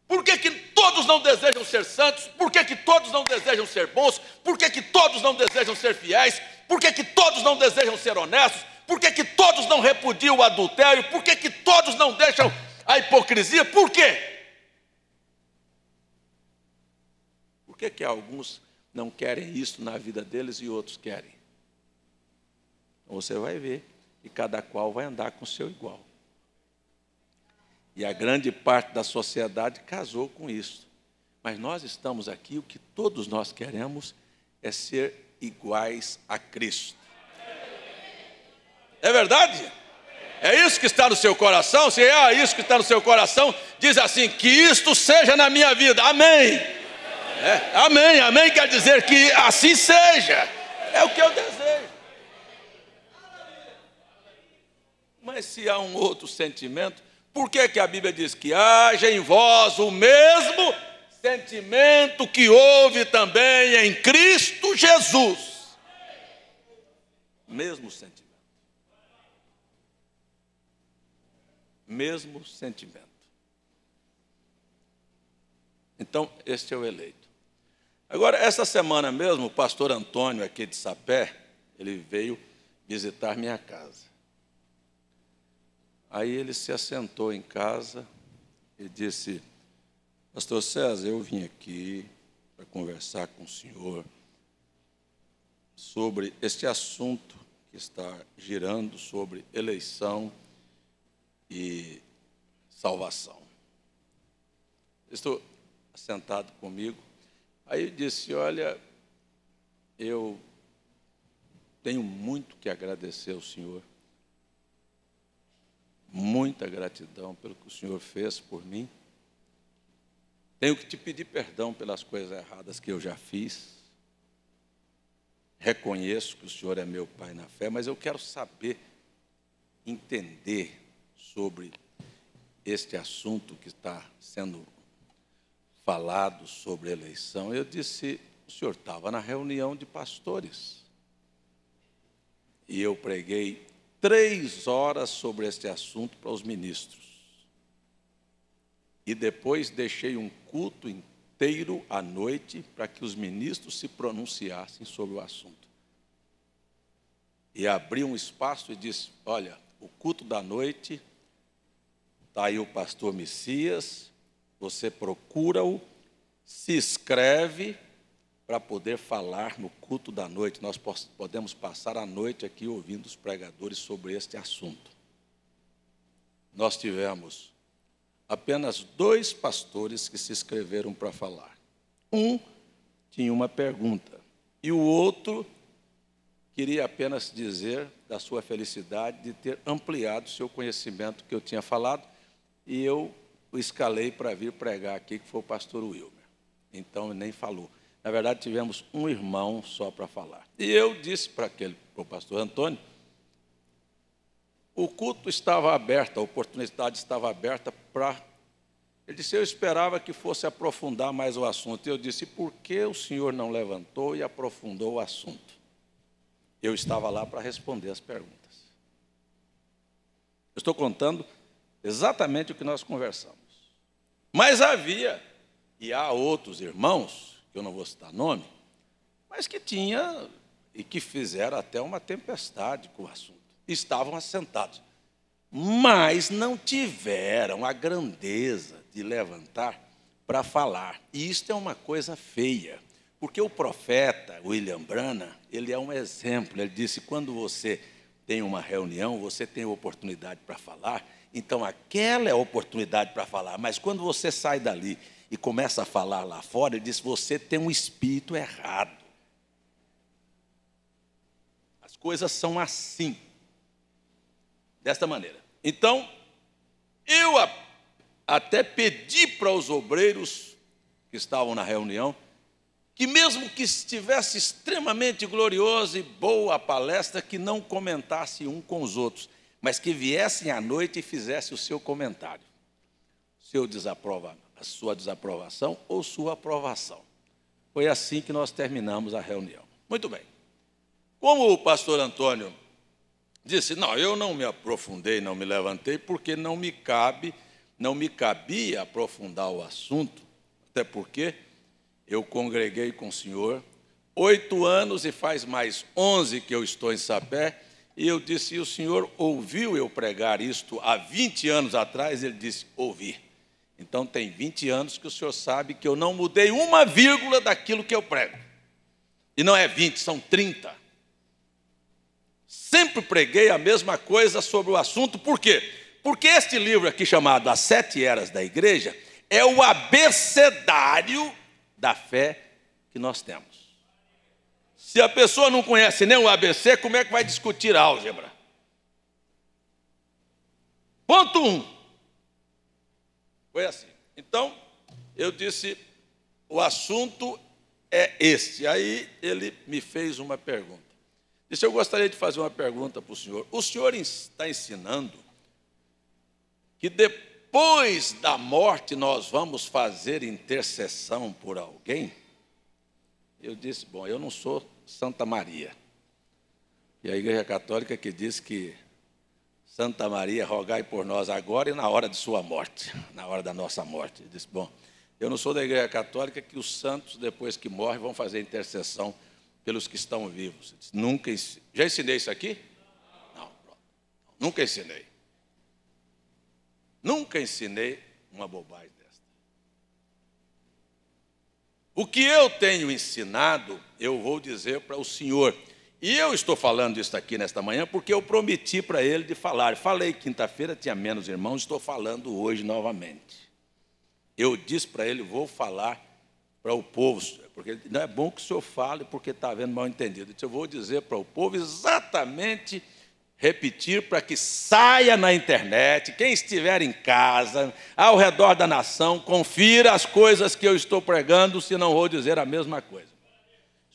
Por que, que todos não desejam ser santos? Por que, que todos não desejam ser bons? Por que, que todos não desejam ser fiéis? Por que, que todos não desejam ser honestos? Por que, que todos não repudiam o adultério? Por que, que todos não deixam a hipocrisia? Por quê? Por que, que alguns não querem isso na vida deles e outros querem. Você vai ver e cada qual vai andar com o seu igual. E a grande parte da sociedade casou com isso. Mas nós estamos aqui, o que todos nós queremos é ser iguais a Cristo. É verdade? É isso que está no seu coração? Se é isso que está no seu coração, diz assim: que isto seja na minha vida. Amém. É, amém, amém quer dizer que assim seja. É o que eu desejo. Mas se há um outro sentimento, por que, que a Bíblia diz que haja em vós o mesmo sentimento que houve também em Cristo Jesus? Mesmo sentimento. Mesmo sentimento. Então, este é o eleito. Agora, essa semana mesmo, o pastor Antônio, aqui de Sapé, ele veio visitar minha casa. Aí ele se assentou em casa e disse: Pastor César, eu vim aqui para conversar com o senhor sobre este assunto que está girando sobre eleição e salvação. Estou sentado comigo Aí eu disse: Olha, eu tenho muito que agradecer ao Senhor. Muita gratidão pelo que o Senhor fez por mim. Tenho que te pedir perdão pelas coisas erradas que eu já fiz. Reconheço que o Senhor é meu Pai na fé, mas eu quero saber, entender sobre este assunto que está sendo falado sobre eleição. Eu disse, o senhor estava na reunião de pastores. E eu preguei três horas sobre este assunto para os ministros. E depois deixei um culto inteiro à noite para que os ministros se pronunciassem sobre o assunto. E abri um espaço e disse: Olha, o culto da noite, está aí o pastor Messias, você procura-o, se inscreve para poder falar no culto da noite. Nós podemos passar a noite aqui ouvindo os pregadores sobre este assunto. Nós tivemos apenas dois pastores que se inscreveram para falar. Um tinha uma pergunta e o outro queria apenas dizer da sua felicidade de ter ampliado seu conhecimento que eu tinha falado e eu o escalei para vir pregar aqui, que foi o pastor Wilmer. Então, nem falou. Na verdade, tivemos um irmão só para falar. E eu disse para aquele, para o pastor Antônio, o culto estava aberto, a oportunidade estava aberta para. Ele disse: Eu esperava que fosse aprofundar mais o assunto. Eu disse: Por que o senhor não levantou e aprofundou o assunto? Eu estava lá para responder as perguntas. Eu estou contando exatamente o que nós conversamos. Mas havia, e há outros irmãos que eu não vou citar nome, mas que tinha e que fizeram até uma tempestade com o assunto. Estavam assentados, mas não tiveram a grandeza de levantar para falar. E isto é uma coisa feia, porque o profeta William Branham, ele é um exemplo. Ele disse: quando você tem uma reunião, você tem oportunidade para falar, então aquela é a oportunidade para falar. Mas quando você sai dali e começa a falar lá fora, ele diz: você tem um espírito errado. As coisas são assim, desta maneira. Então, eu até pedi para os obreiros que estavam na reunião, que mesmo que estivesse extremamente gloriosa e boa a palestra, que não comentasse um com os outros, mas que viessem à noite e fizessem o seu comentário. Seu desaprova, a sua desaprovação ou sua aprovação. Foi assim que nós terminamos a reunião. Muito bem. Como o pastor Antônio disse, não, eu não me aprofundei, não me levantei, porque não me cabe, não me cabia aprofundar o assunto, até porque eu congreguei com o senhor oito anos e faz mais onze que eu estou em Sapé, e eu disse, e o senhor ouviu eu pregar isto há 20 anos atrás? Ele disse, ouvi. Então tem 20 anos que o senhor sabe que eu não mudei uma vírgula daquilo que eu prego. E não é 20, são 30. Sempre preguei a mesma coisa sobre o assunto, por quê? Porque este livro aqui, chamado As Sete Eras da Igreja, é o abecedário da fé que nós temos. Se a pessoa não conhece nem o ABC, como é que vai discutir álgebra? Ponto 1. Um. Foi assim. Então, eu disse, o assunto é este. Aí ele me fez uma pergunta. Disse, eu gostaria de fazer uma pergunta para o senhor. O senhor está ensinando que depois da morte nós vamos fazer intercessão por alguém? Eu disse, bom, eu não sou Santa Maria. E a Igreja Católica que diz que Santa Maria, rogai por nós agora e na hora de sua morte, na hora da nossa morte. Ele disse: Bom, eu não sou da Igreja Católica que os santos, depois que morrem, vão fazer intercessão pelos que estão vivos. Disse, Nunca Já ensinei isso aqui? Não, nunca ensinei. Nunca ensinei uma bobagem desta. O que eu tenho ensinado, eu vou dizer para o senhor. E eu estou falando isso aqui nesta manhã porque eu prometi para ele de falar. Falei quinta-feira, tinha menos irmãos, estou falando hoje novamente. Eu disse para ele: vou falar para o povo, porque não é bom que o senhor fale porque está havendo mal entendido. Eu vou dizer para o povo exatamente repetir para que saia na internet, quem estiver em casa, ao redor da nação, confira as coisas que eu estou pregando, se não vou dizer a mesma coisa.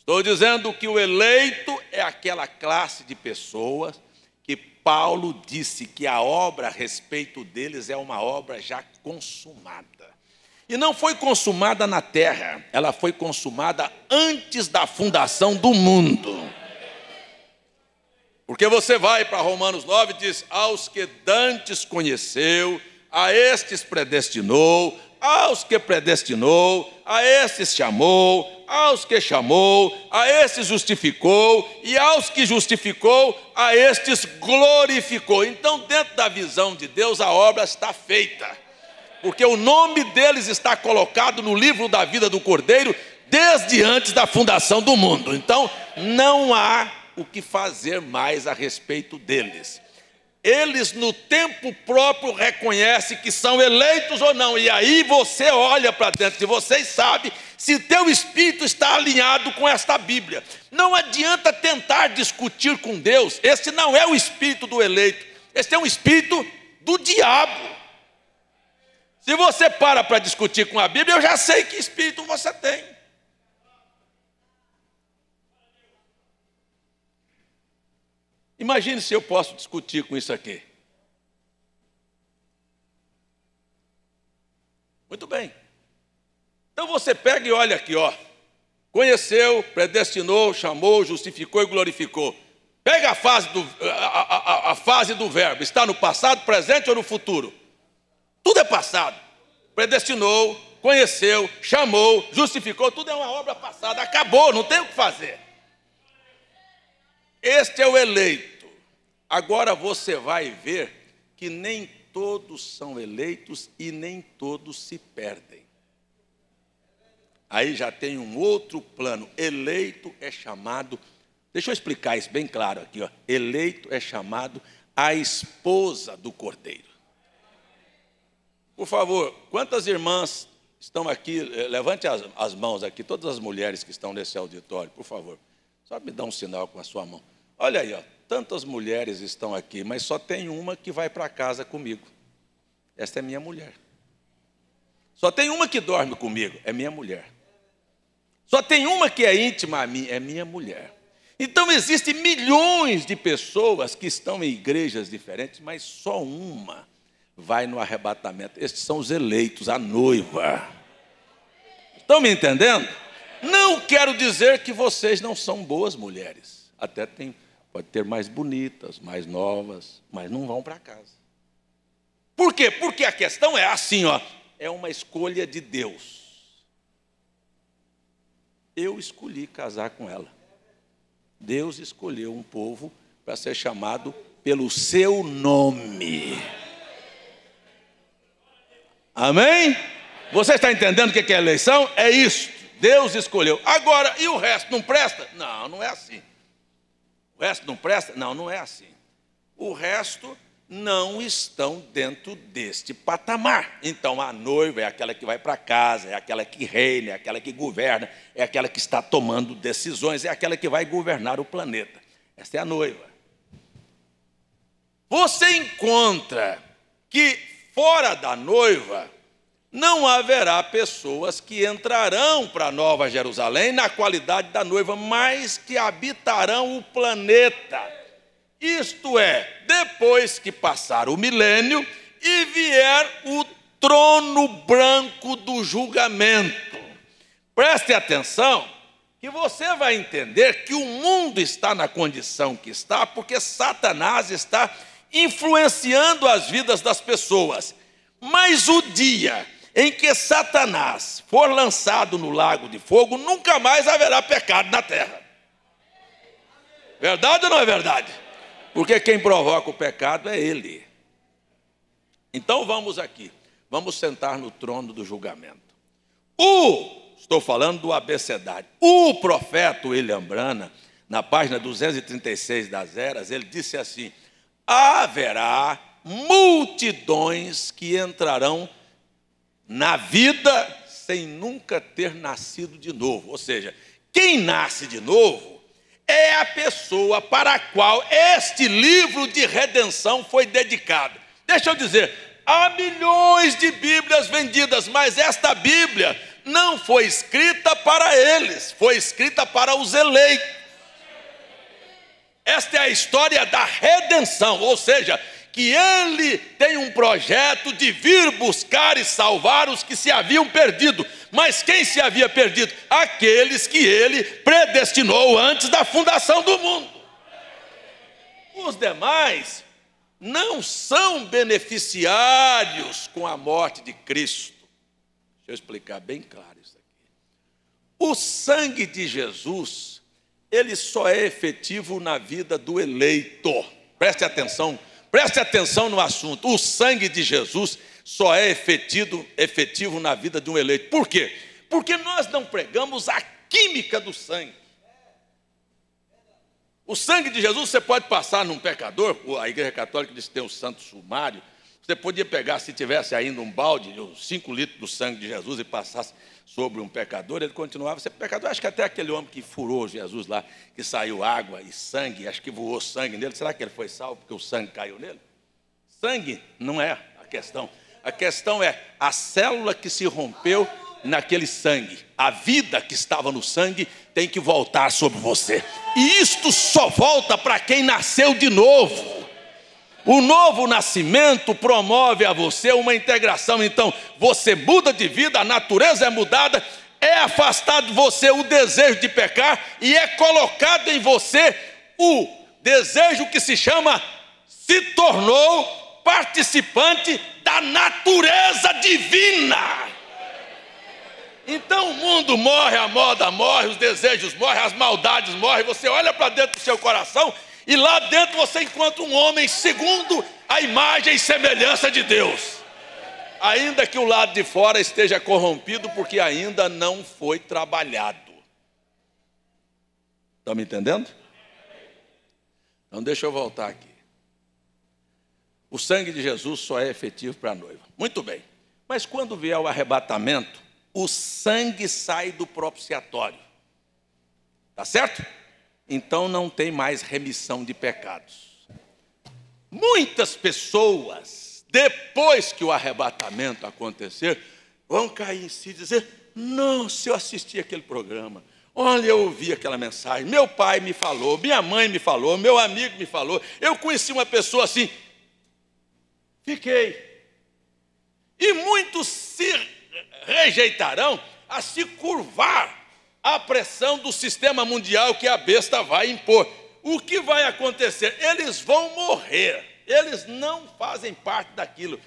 Estou dizendo que o eleito é aquela classe de pessoas que Paulo disse que a obra a respeito deles é uma obra já consumada. E não foi consumada na terra, ela foi consumada antes da fundação do mundo. Porque você vai para Romanos 9 e diz: Aos que dantes conheceu, a estes predestinou, aos que predestinou, a estes chamou, aos que chamou, a estes justificou, e aos que justificou, a estes glorificou. Então, dentro da visão de Deus, a obra está feita, porque o nome deles está colocado no livro da vida do Cordeiro desde antes da fundação do mundo. Então, não há o que fazer mais a respeito deles. Eles, no tempo próprio, reconhecem que são eleitos ou não, e aí você olha para dentro de você e sabe se teu espírito está alinhado com esta Bíblia. Não adianta tentar discutir com Deus, esse não é o espírito do eleito, esse é um espírito do diabo. Se você para para discutir com a Bíblia, eu já sei que espírito você tem. Imagine se eu posso discutir com isso aqui. Muito bem. Então você pega e olha aqui, ó. Conheceu, predestinou, chamou, justificou e glorificou. Pega a fase do, a, a, a fase do verbo. Está no passado, presente ou no futuro? Tudo é passado. Predestinou, conheceu, chamou, justificou, tudo é uma obra passada. Acabou, não tem o que fazer. Este é o eleito. Agora você vai ver que nem todos são eleitos e nem todos se perdem. Aí já tem um outro plano. Eleito é chamado, deixa eu explicar isso bem claro aqui, ó. Eleito é chamado a esposa do cordeiro. Por favor, quantas irmãs estão aqui? Eh, levante as, as mãos aqui, todas as mulheres que estão nesse auditório, por favor. Só me dá um sinal com a sua mão. Olha aí, ó, tantas mulheres estão aqui, mas só tem uma que vai para casa comigo. Esta é minha mulher. Só tem uma que dorme comigo, é minha mulher. Só tem uma que é íntima a mim, é minha mulher. Então existem milhões de pessoas que estão em igrejas diferentes, mas só uma vai no arrebatamento. Estes são os eleitos, a noiva. Estão me entendendo? Não quero dizer que vocês não são boas mulheres. Até tem Pode ter mais bonitas, mais novas, mas não vão para casa. Por quê? Porque a questão é assim, ó, é uma escolha de Deus. Eu escolhi casar com ela. Deus escolheu um povo para ser chamado pelo seu nome. Amém? Você está entendendo o que é eleição? É isso. Deus escolheu. Agora, e o resto não presta? Não, não é assim. O resto não presta? Não, não é assim. O resto não estão dentro deste patamar. Então a noiva é aquela que vai para casa, é aquela que reina, é aquela que governa, é aquela que está tomando decisões, é aquela que vai governar o planeta. Esta é a noiva. Você encontra que fora da noiva não haverá pessoas que entrarão para Nova Jerusalém na qualidade da noiva, mas que habitarão o planeta. Isto é, depois que passar o milênio e vier o trono branco do julgamento. Preste atenção, que você vai entender que o mundo está na condição que está, porque Satanás está influenciando as vidas das pessoas. Mas o dia em que Satanás for lançado no lago de fogo, nunca mais haverá pecado na terra. Verdade ou não é verdade? Porque quem provoca o pecado é ele. Então vamos aqui, vamos sentar no trono do julgamento. O, estou falando do abecedário, o profeta William Brana, na página 236 das Eras, ele disse assim: haverá multidões que entrarão na vida sem nunca ter nascido de novo. Ou seja, quem nasce de novo é a pessoa para a qual este livro de redenção foi dedicado. Deixa eu dizer, há milhões de Bíblias vendidas, mas esta Bíblia não foi escrita para eles, foi escrita para os eleitos. Esta é a história da redenção, ou seja, que ele tem um projeto de vir buscar e salvar os que se haviam perdido. Mas quem se havia perdido? Aqueles que ele predestinou antes da fundação do mundo. Os demais não são beneficiários com a morte de Cristo. Deixa eu explicar bem claro isso aqui. O sangue de Jesus, ele só é efetivo na vida do eleitor. Preste atenção, preste atenção no assunto. O sangue de Jesus só é efetivo, efetivo na vida de um eleito. Por quê? Porque nós não pregamos a química do sangue. O sangue de Jesus você pode passar num pecador, a igreja católica diz que tem o santo sumário, você podia pegar, se tivesse ainda um balde de 5 litros do sangue de Jesus e passasse sobre um pecador, ele continuava a ser pecador. Acho que até aquele homem que furou Jesus lá, que saiu água e sangue, acho que voou sangue nele, será que ele foi salvo porque o sangue caiu nele? Sangue não é a questão. A questão é a célula que se rompeu naquele sangue. A vida que estava no sangue tem que voltar sobre você. E isto só volta para quem nasceu de novo. O novo nascimento promove a você uma integração. Então, você muda de vida, a natureza é mudada, é afastado de você o desejo de pecar e é colocado em você o desejo que se chama se tornou participante da natureza divina. Então o mundo morre, a moda morre, os desejos morrem, as maldades morrem. Você olha para dentro do seu coração e lá dentro você encontra um homem segundo a imagem e semelhança de Deus. Ainda que o lado de fora esteja corrompido, porque ainda não foi trabalhado. Estão me entendendo? Então deixa eu voltar aqui. O sangue de Jesus só é efetivo para a noiva. Muito bem. Mas quando vier o arrebatamento, o sangue sai do propiciatório. Tá certo? Então não tem mais remissão de pecados. Muitas pessoas, depois que o arrebatamento acontecer, vão cair em si e dizer: Nossa, eu assisti aquele programa. Olha, eu ouvi aquela mensagem. Meu pai me falou, minha mãe me falou, meu amigo me falou. Eu conheci uma pessoa assim. Fiquei. E muitos se rejeitarão a se curvar a pressão do sistema mundial que a besta vai impor. O que vai acontecer? Eles vão morrer, eles não fazem parte daquilo.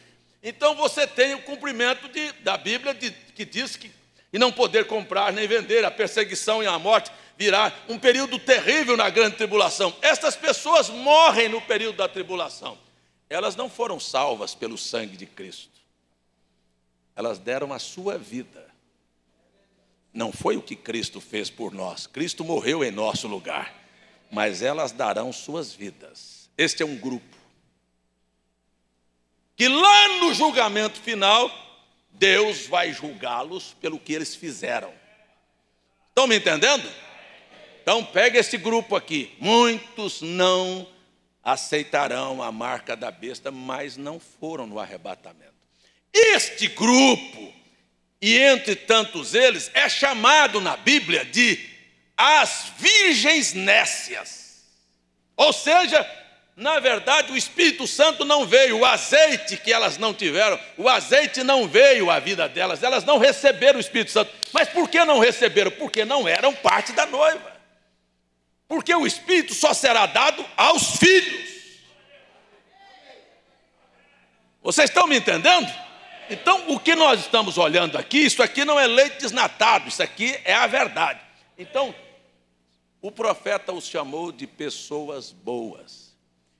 Então você tem o cumprimento de, da Bíblia de, que diz que e não poder comprar nem vender, a perseguição e a morte virá um período terrível na grande tribulação. Estas pessoas morrem no período da tribulação. Elas não foram salvas pelo sangue de Cristo. Elas deram a sua vida não foi o que Cristo fez por nós. Cristo morreu em nosso lugar. Mas elas darão suas vidas. Este é um grupo. Que lá no julgamento final, Deus vai julgá-los pelo que eles fizeram. Estão me entendendo? Então pega esse grupo aqui. Muitos não aceitarão a marca da besta, mas não foram no arrebatamento. Este grupo e entre tantos eles é chamado na Bíblia de as virgens nécias. Ou seja, na verdade, o Espírito Santo não veio, o azeite que elas não tiveram, o azeite não veio à vida delas, elas não receberam o Espírito Santo. Mas por que não receberam? Porque não eram parte da noiva. Porque o Espírito só será dado aos filhos. Vocês estão me entendendo? Então, o que nós estamos olhando aqui, isso aqui não é leite desnatado, isso aqui é a verdade. Então, o profeta os chamou de pessoas boas,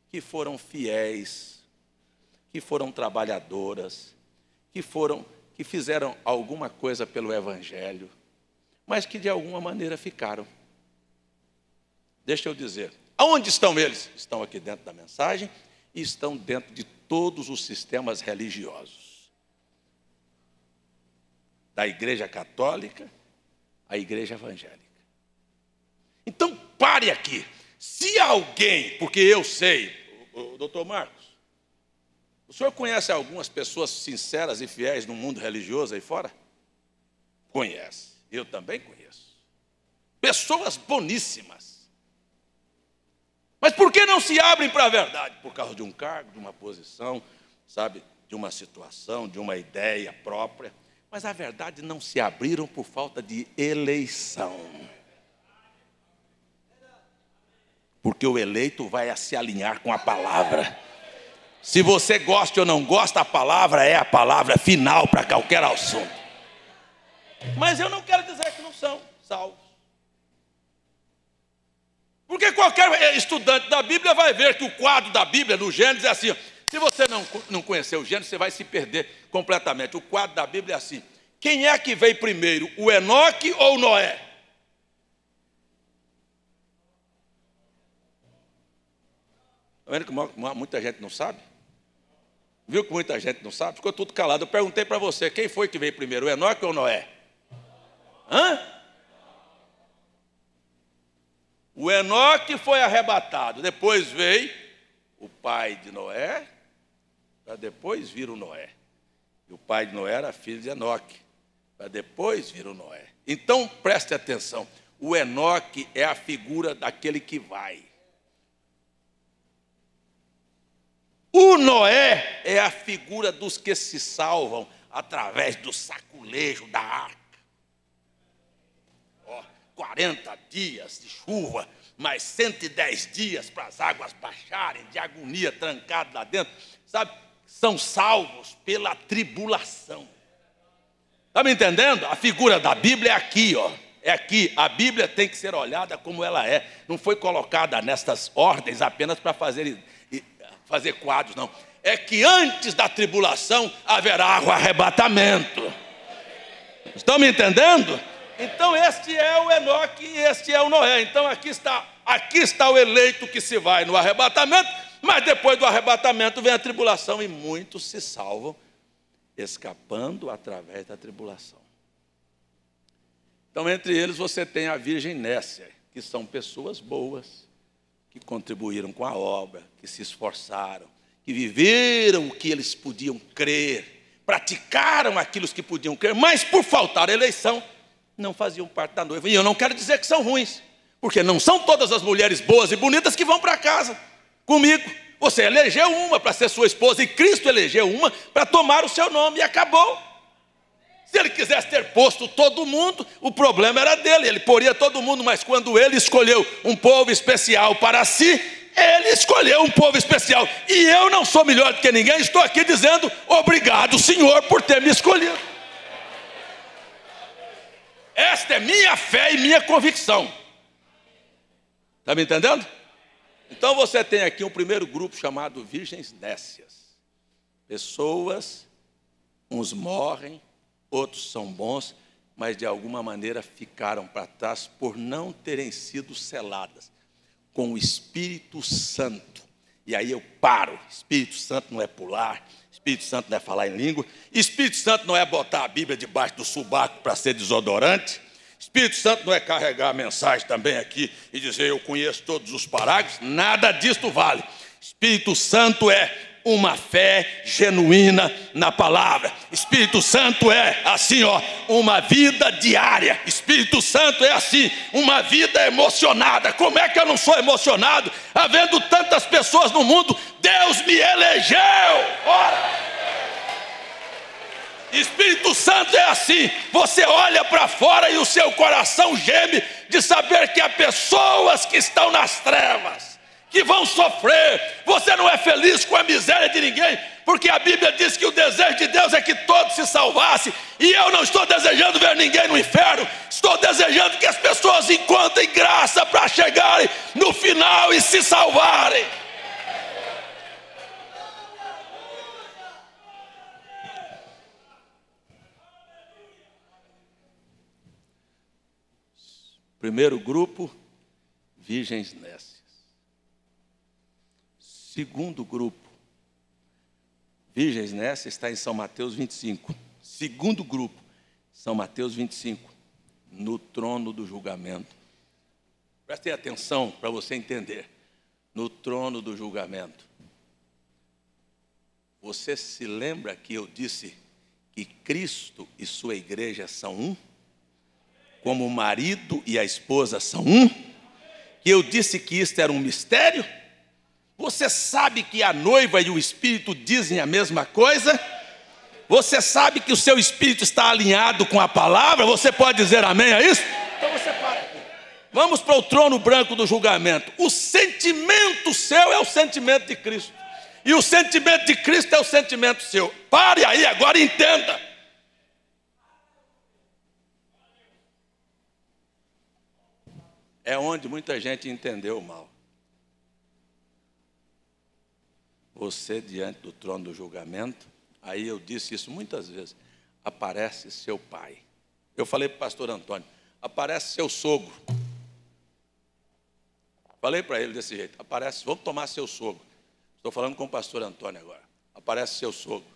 que foram fiéis, que foram trabalhadoras, que foram que fizeram alguma coisa pelo evangelho, mas que de alguma maneira ficaram. Deixa eu dizer, aonde estão eles? Estão aqui dentro da mensagem e estão dentro de todos os sistemas religiosos. Da Igreja Católica à Igreja Evangélica. Então pare aqui. Se alguém, porque eu sei, o, o doutor Marcos, o senhor conhece algumas pessoas sinceras e fiéis no mundo religioso aí fora? Conhece. Eu também conheço. Pessoas boníssimas. Mas por que não se abrem para a verdade? Por causa de um cargo, de uma posição, sabe? De uma situação, de uma ideia própria. Mas a verdade não se abriram por falta de eleição. Porque o eleito vai se alinhar com a palavra. Se você gosta ou não gosta, a palavra é a palavra final para qualquer assunto. Mas eu não quero dizer que não são salvos. Porque qualquer estudante da Bíblia vai ver que o quadro da Bíblia, no Gênesis, é assim. Se você não, não conhecer o Gênesis, você vai se perder completamente. O quadro da Bíblia é assim. Quem é que veio primeiro, o Enoque ou o Noé? Está vendo que muita gente não sabe? Viu que muita gente não sabe? Ficou tudo calado. Eu perguntei para você, quem foi que veio primeiro, o Enoque ou Noé? Hã? O Enoque foi arrebatado, depois veio o pai de Noé, para depois vir o Noé. E o pai de Noé era filho de Enoque, para depois vir o Noé. Então preste atenção: o Enoque é a figura daquele que vai. O Noé é a figura dos que se salvam através do saculejo da arca. 40 dias de chuva, mais 110 dias para as águas baixarem, de agonia trancado lá dentro, sabe? São salvos pela tribulação. Está me entendendo? A figura da Bíblia é aqui, ó. É aqui. A Bíblia tem que ser olhada como ela é. Não foi colocada nestas ordens apenas para fazer, fazer quadros, não. É que antes da tribulação haverá o arrebatamento. Estão me entendendo? Então este é o Enoque e este é o Noé. Então aqui está, aqui está o eleito que se vai no arrebatamento, mas depois do arrebatamento vem a tribulação e muitos se salvam escapando através da tribulação. Então entre eles você tem a Virgem Nécia, que são pessoas boas, que contribuíram com a obra, que se esforçaram, que viveram o que eles podiam crer, praticaram aquilo que podiam crer, mas por faltar eleição não faziam parte da noiva. E eu não quero dizer que são ruins, porque não são todas as mulheres boas e bonitas que vão para casa comigo. Você elegeu uma para ser sua esposa e Cristo elegeu uma para tomar o seu nome e acabou. Se ele quisesse ter posto todo mundo, o problema era dele, ele poria todo mundo, mas quando ele escolheu um povo especial para si, ele escolheu um povo especial. E eu não sou melhor do que ninguém, estou aqui dizendo obrigado, Senhor, por ter me escolhido. Esta é minha fé e minha convicção. Está me entendendo? Então você tem aqui um primeiro grupo chamado Virgens Nécias. Pessoas, uns morrem, outros são bons, mas de alguma maneira ficaram para trás por não terem sido seladas com o Espírito Santo. E aí eu paro. Espírito Santo não é pular, Espírito Santo não é falar em língua. Espírito Santo não é botar a Bíblia debaixo do subaco para ser desodorante. Espírito Santo não é carregar a mensagem também aqui e dizer eu conheço todos os parágrafos. Nada disto vale. Espírito Santo é uma fé genuína na palavra. Espírito Santo é assim, ó, uma vida diária. Espírito Santo é assim, uma vida emocionada. Como é que eu não sou emocionado havendo tantas pessoas no mundo? Deus me elegeu. Ora. Espírito Santo é assim: você olha para fora e o seu coração geme de saber que há pessoas que estão nas trevas que vão sofrer. Você não é feliz com a miséria de ninguém, porque a Bíblia diz que o desejo de Deus é que todos se salvassem. E eu não estou desejando ver ninguém no inferno, estou desejando que as pessoas encontrem graça para chegarem no final e se salvarem. Primeiro grupo, virgens nessa. Segundo grupo, virgens nessa está em São Mateus 25. Segundo grupo, São Mateus 25, no trono do julgamento. Prestem atenção para você entender. No trono do julgamento. Você se lembra que eu disse que Cristo e sua igreja são um? Como o marido e a esposa são um? Que eu disse que isto era um mistério? Você sabe que a noiva e o espírito dizem a mesma coisa? Você sabe que o seu espírito está alinhado com a palavra? Você pode dizer amém a isso? Então você para aqui. Vamos para o trono branco do julgamento. O sentimento seu é o sentimento de Cristo. E o sentimento de Cristo é o sentimento seu. Pare aí, agora entenda. É onde muita gente entendeu mal. Você diante do trono do julgamento, aí eu disse isso muitas vezes, aparece seu pai. Eu falei para o pastor Antônio, aparece seu sogro. Falei para ele desse jeito, aparece, vamos tomar seu sogro. Estou falando com o pastor Antônio agora. Aparece seu sogro.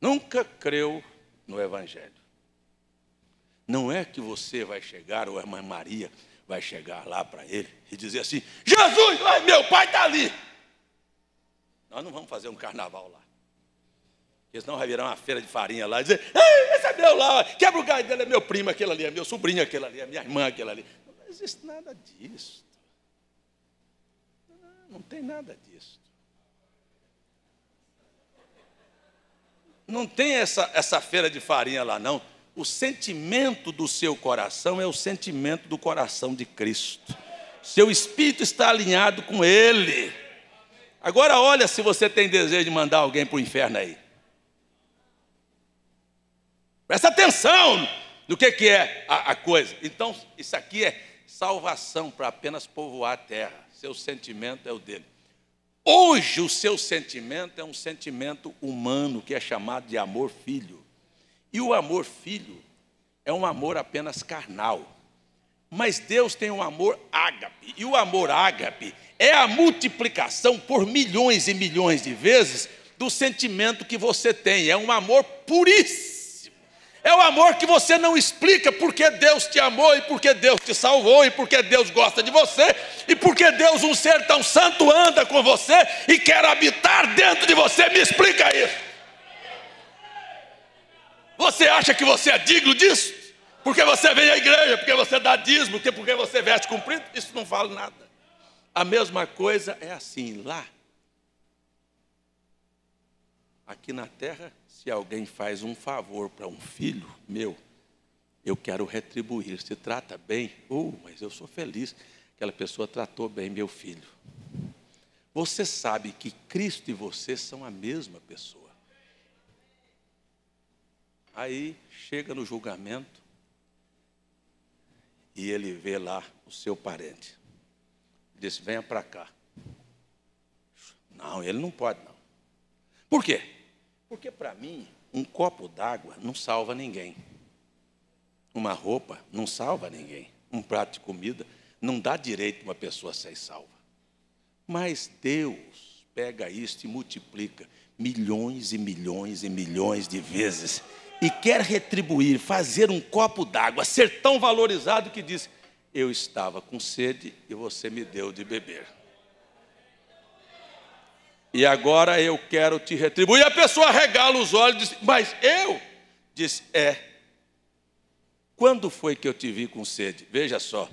Nunca creu no Evangelho. Não é que você vai chegar, ou a irmã Maria vai chegar lá para ele e dizer assim: Jesus, meu pai está ali. Nós não vamos fazer um carnaval lá. Porque senão vai virar uma feira de farinha lá e dizer: Ei, esse é meu lá, quebra o galho dele, é meu primo, aquele ali, é meu sobrinho, aquele ali, é minha irmã, aquele ali. Não existe nada disso. Não, não tem nada disso. Não tem essa, essa feira de farinha lá, não. O sentimento do seu coração é o sentimento do coração de Cristo. Seu espírito está alinhado com Ele. Agora olha se você tem desejo de mandar alguém para o inferno aí. Presta atenção no que, que é a, a coisa. Então, isso aqui é salvação para apenas povoar a terra. Seu sentimento é o dele. Hoje, o seu sentimento é um sentimento humano que é chamado de amor filho. E o amor filho é um amor apenas carnal. Mas Deus tem um amor ágape. E o amor ágape é a multiplicação por milhões e milhões de vezes do sentimento que você tem. É um amor puríssimo. É o amor que você não explica porque Deus te amou e porque Deus te salvou e porque Deus gosta de você e porque Deus, um ser tão santo, anda com você e quer habitar dentro de você. Me explica isso. Você acha que você é digno disso? Porque você vem à igreja, porque você dá dízimo, porque você veste cumprido? Isso não vale nada. A mesma coisa é assim lá. Aqui na terra, se alguém faz um favor para um filho meu, eu quero retribuir. Se trata bem, oh, mas eu sou feliz. Aquela pessoa tratou bem meu filho. Você sabe que Cristo e você são a mesma pessoa. Aí chega no julgamento e ele vê lá o seu parente disse: venha para cá. Não, ele não pode, não. Por quê? Porque para mim, um copo d'água não salva ninguém. Uma roupa não salva ninguém. Um prato de comida não dá direito uma pessoa a ser salva. Mas Deus pega isto e multiplica milhões e milhões e milhões de vezes e quer retribuir, fazer um copo d'água ser tão valorizado que diz: eu estava com sede e você me deu de beber. E agora eu quero te retribuir. E a pessoa regala os olhos e diz: Mas eu? Diz: É. Quando foi que eu te vi com sede? Veja só,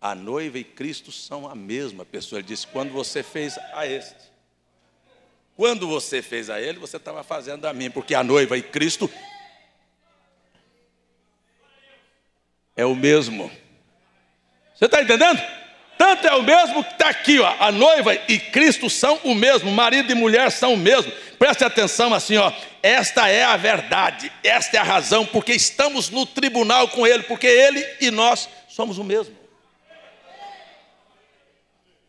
a noiva e Cristo são a mesma pessoa. Ele disse: Quando você fez a este. Quando você fez a ele, você estava fazendo a mim, porque a noiva e Cristo é o mesmo. Você está entendendo? Tanto é o mesmo que está aqui, ó, a noiva e Cristo são o mesmo, marido e mulher são o mesmo. Preste atenção assim, ó. Esta é a verdade, esta é a razão, porque estamos no tribunal com Ele, porque Ele e nós somos o mesmo.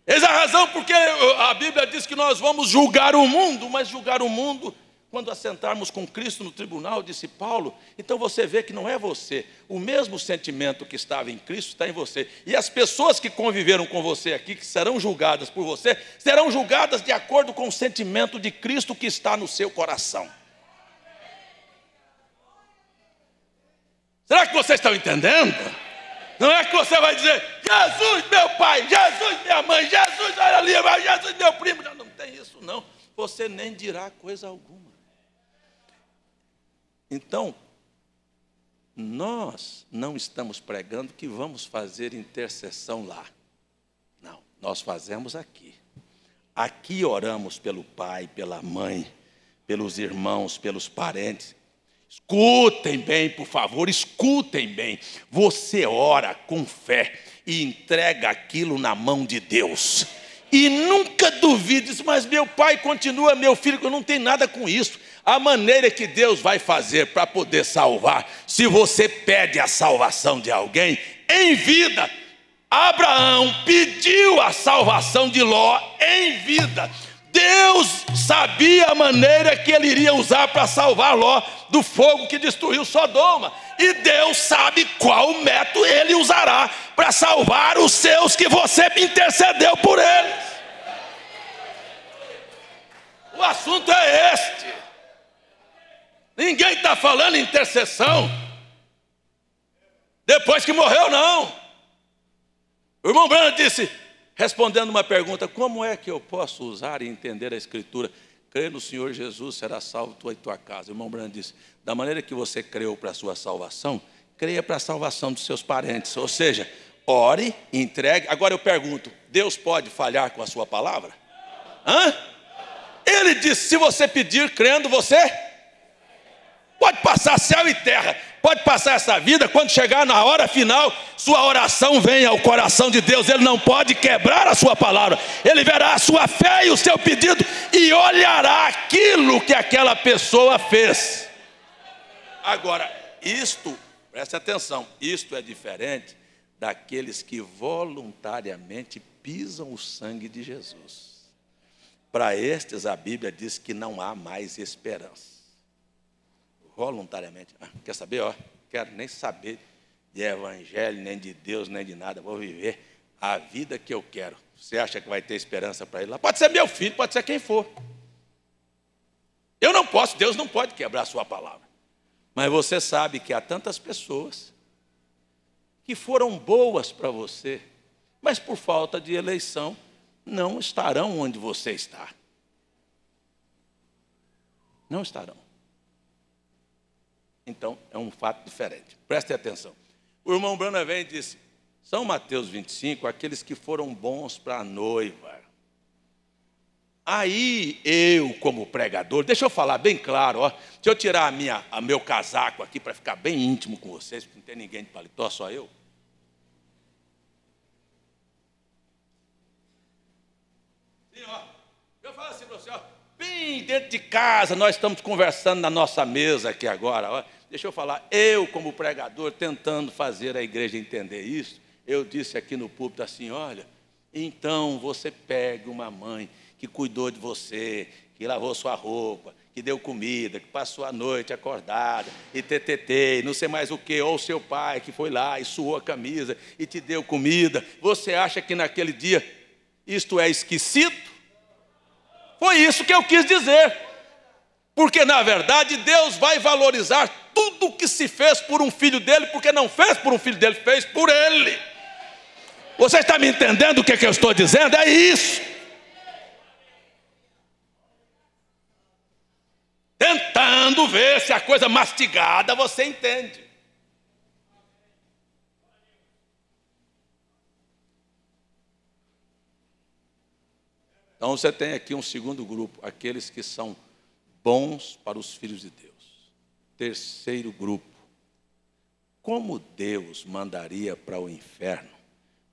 Eis a razão porque a Bíblia diz que nós vamos julgar o mundo, mas julgar o mundo quando assentarmos com Cristo no tribunal, disse Paulo, então você vê que não é você, o mesmo sentimento que estava em Cristo está em você. E as pessoas que conviveram com você aqui, que serão julgadas por você, serão julgadas de acordo com o sentimento de Cristo que está no seu coração. Será que vocês estão entendendo? Não é que você vai dizer, Jesus, meu pai, Jesus, minha mãe, Jesus, olha ali, Jesus, meu primo. Não, não tem isso, não. Você nem dirá coisa alguma. Então, nós não estamos pregando que vamos fazer intercessão lá. Não, nós fazemos aqui. Aqui oramos pelo pai, pela mãe, pelos irmãos, pelos parentes. Escutem bem, por favor, escutem bem. Você ora com fé e entrega aquilo na mão de Deus. E nunca duvide, mas meu pai continua, meu filho, eu não tenho nada com isso. A maneira que Deus vai fazer para poder salvar, se você pede a salvação de alguém em vida, Abraão pediu a salvação de Ló em vida. Deus sabia a maneira que ele iria usar para salvar Ló do fogo que destruiu Sodoma. E Deus sabe qual método ele usará para salvar os seus que você intercedeu por eles. O assunto é este. Ninguém está falando em intercessão depois que morreu, não. O irmão Brano disse, respondendo uma pergunta: Como é que eu posso usar e entender a Escritura? Crê no Senhor Jesus, será salvo tu e tua casa. O irmão Brando disse: Da maneira que você creu para a sua salvação, creia para a salvação dos seus parentes. Ou seja, ore, entregue. Agora eu pergunto: Deus pode falhar com a sua palavra? Hã? Ele disse: se você pedir crendo, você pode passar céu e terra, pode passar essa vida, quando chegar na hora final, sua oração vem ao coração de Deus, Ele não pode quebrar a sua palavra, Ele verá a sua fé e o seu pedido e olhará aquilo que aquela pessoa fez. Agora, isto, preste atenção, isto é diferente daqueles que voluntariamente pisam o sangue de Jesus. Para estes, a Bíblia diz que não há mais esperança voluntariamente. Ah, quer saber? Ó, quero nem saber de evangelho, nem de Deus, nem de nada. Vou viver a vida que eu quero. Você acha que vai ter esperança para ele lá? Pode ser meu filho, pode ser quem for. Eu não posso, Deus não pode quebrar a sua palavra. Mas você sabe que há tantas pessoas que foram boas para você, mas por falta de eleição não estarão onde você está. Não estarão. Então, é um fato diferente. Prestem atenção. O irmão Brana vem e disse: São Mateus 25, aqueles que foram bons para a noiva. Aí eu, como pregador, deixa eu falar bem claro, ó, deixa eu tirar a minha, a meu casaco aqui para ficar bem íntimo com vocês, porque não tem ninguém de paletó, só eu. Sim, ó, eu falo assim para você, ó, bem dentro de casa, nós estamos conversando na nossa mesa aqui agora, ó. Deixa eu falar, eu como pregador, tentando fazer a igreja entender isso, eu disse aqui no púlpito assim: olha, então você pegue uma mãe que cuidou de você, que lavou sua roupa, que deu comida, que passou a noite acordada, e ttt, não sei mais o que, ou seu pai que foi lá e suou a camisa e te deu comida. Você acha que naquele dia isto é esquecido? Foi isso que eu quis dizer. Porque na verdade Deus vai valorizar tudo que se fez por um filho dele, porque não fez por um filho dele, fez por ele. Você está me entendendo o que, é que eu estou dizendo? É isso. Tentando ver se a coisa mastigada você entende. Então você tem aqui um segundo grupo, aqueles que são bons para os filhos de Deus. Terceiro grupo. Como Deus mandaria para o inferno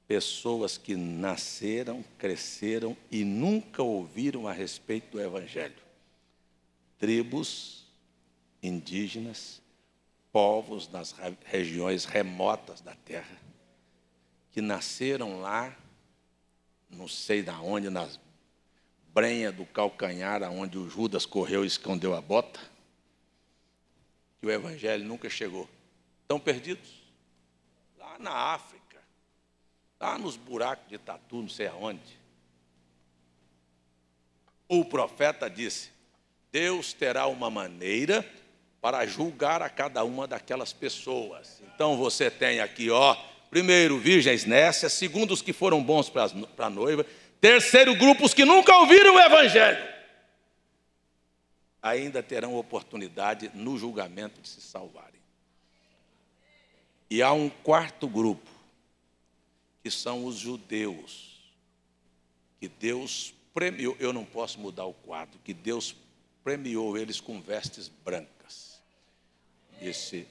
pessoas que nasceram, cresceram e nunca ouviram a respeito do Evangelho? Tribos indígenas, povos nas regiões remotas da terra, que nasceram lá, não sei de onde, nas brenha do calcanhar aonde o Judas correu e escondeu a bota, que o evangelho nunca chegou. Estão perdidos? Lá na África, lá nos buracos de tatu, não sei aonde. O profeta disse: Deus terá uma maneira para julgar a cada uma daquelas pessoas. Então você tem aqui, ó, primeiro, virgens nécias, segundo, os que foram bons para a noiva, terceiro, grupo, os que nunca ouviram o evangelho. Ainda terão oportunidade no julgamento de se salvarem. E há um quarto grupo, que são os judeus, que Deus premiou, eu não posso mudar o quadro, que Deus premiou eles com vestes brancas. Disse,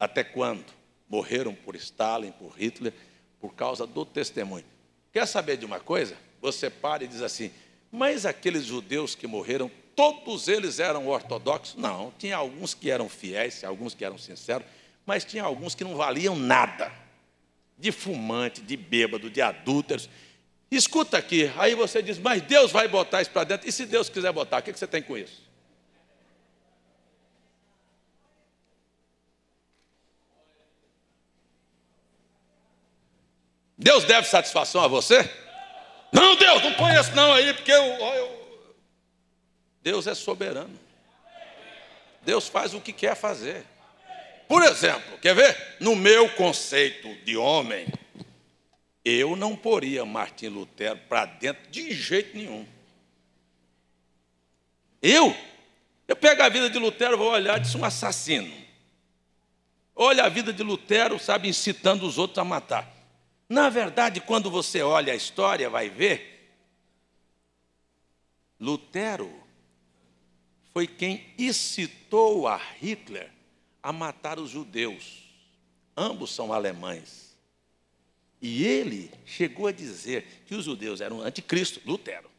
até quando? Morreram por Stalin, por Hitler, por causa do testemunho. Quer saber de uma coisa? Você para e diz assim, mas aqueles judeus que morreram, todos eles eram ortodoxos? Não, tinha alguns que eram fiéis, alguns que eram sinceros, mas tinha alguns que não valiam nada de fumante, de bêbado, de adúlteros. Escuta aqui, aí você diz, mas Deus vai botar isso para dentro. E se Deus quiser botar, o que você tem com isso? Deus deve satisfação a você? Não, Deus, não põe esse não aí, porque eu, eu... Deus é soberano. Deus faz o que quer fazer. Por exemplo, quer ver? No meu conceito de homem, eu não poria Martim Lutero para dentro de jeito nenhum. Eu? Eu pego a vida de Lutero, vou olhar disse um assassino. Olha a vida de Lutero, sabe, incitando os outros a matar. Na verdade, quando você olha a história, vai ver, Lutero foi quem incitou a Hitler a matar os judeus. Ambos são alemães. E ele chegou a dizer que os judeus eram anticristo, Lutero.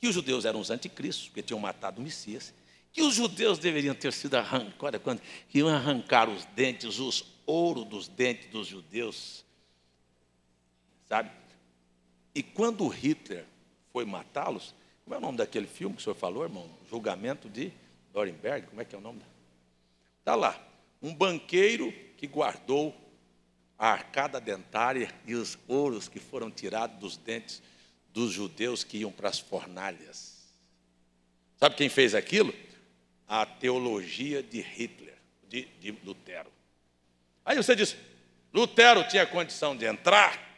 Que os judeus eram os anticristos, porque tinham matado o Messias. Que os judeus deveriam ter sido arrancados, quando iam arrancar os dentes, os ouro dos dentes dos judeus. Sabe? E quando Hitler foi matá-los, como é o nome daquele filme que o senhor falou, irmão? Julgamento de Nuremberg, como é que é o nome? Está lá, um banqueiro que guardou a arcada dentária e os ouros que foram tirados dos dentes dos judeus que iam para as fornalhas. Sabe quem fez aquilo? A teologia de Hitler, de, de Lutero. Aí você diz, Lutero tinha condição de entrar,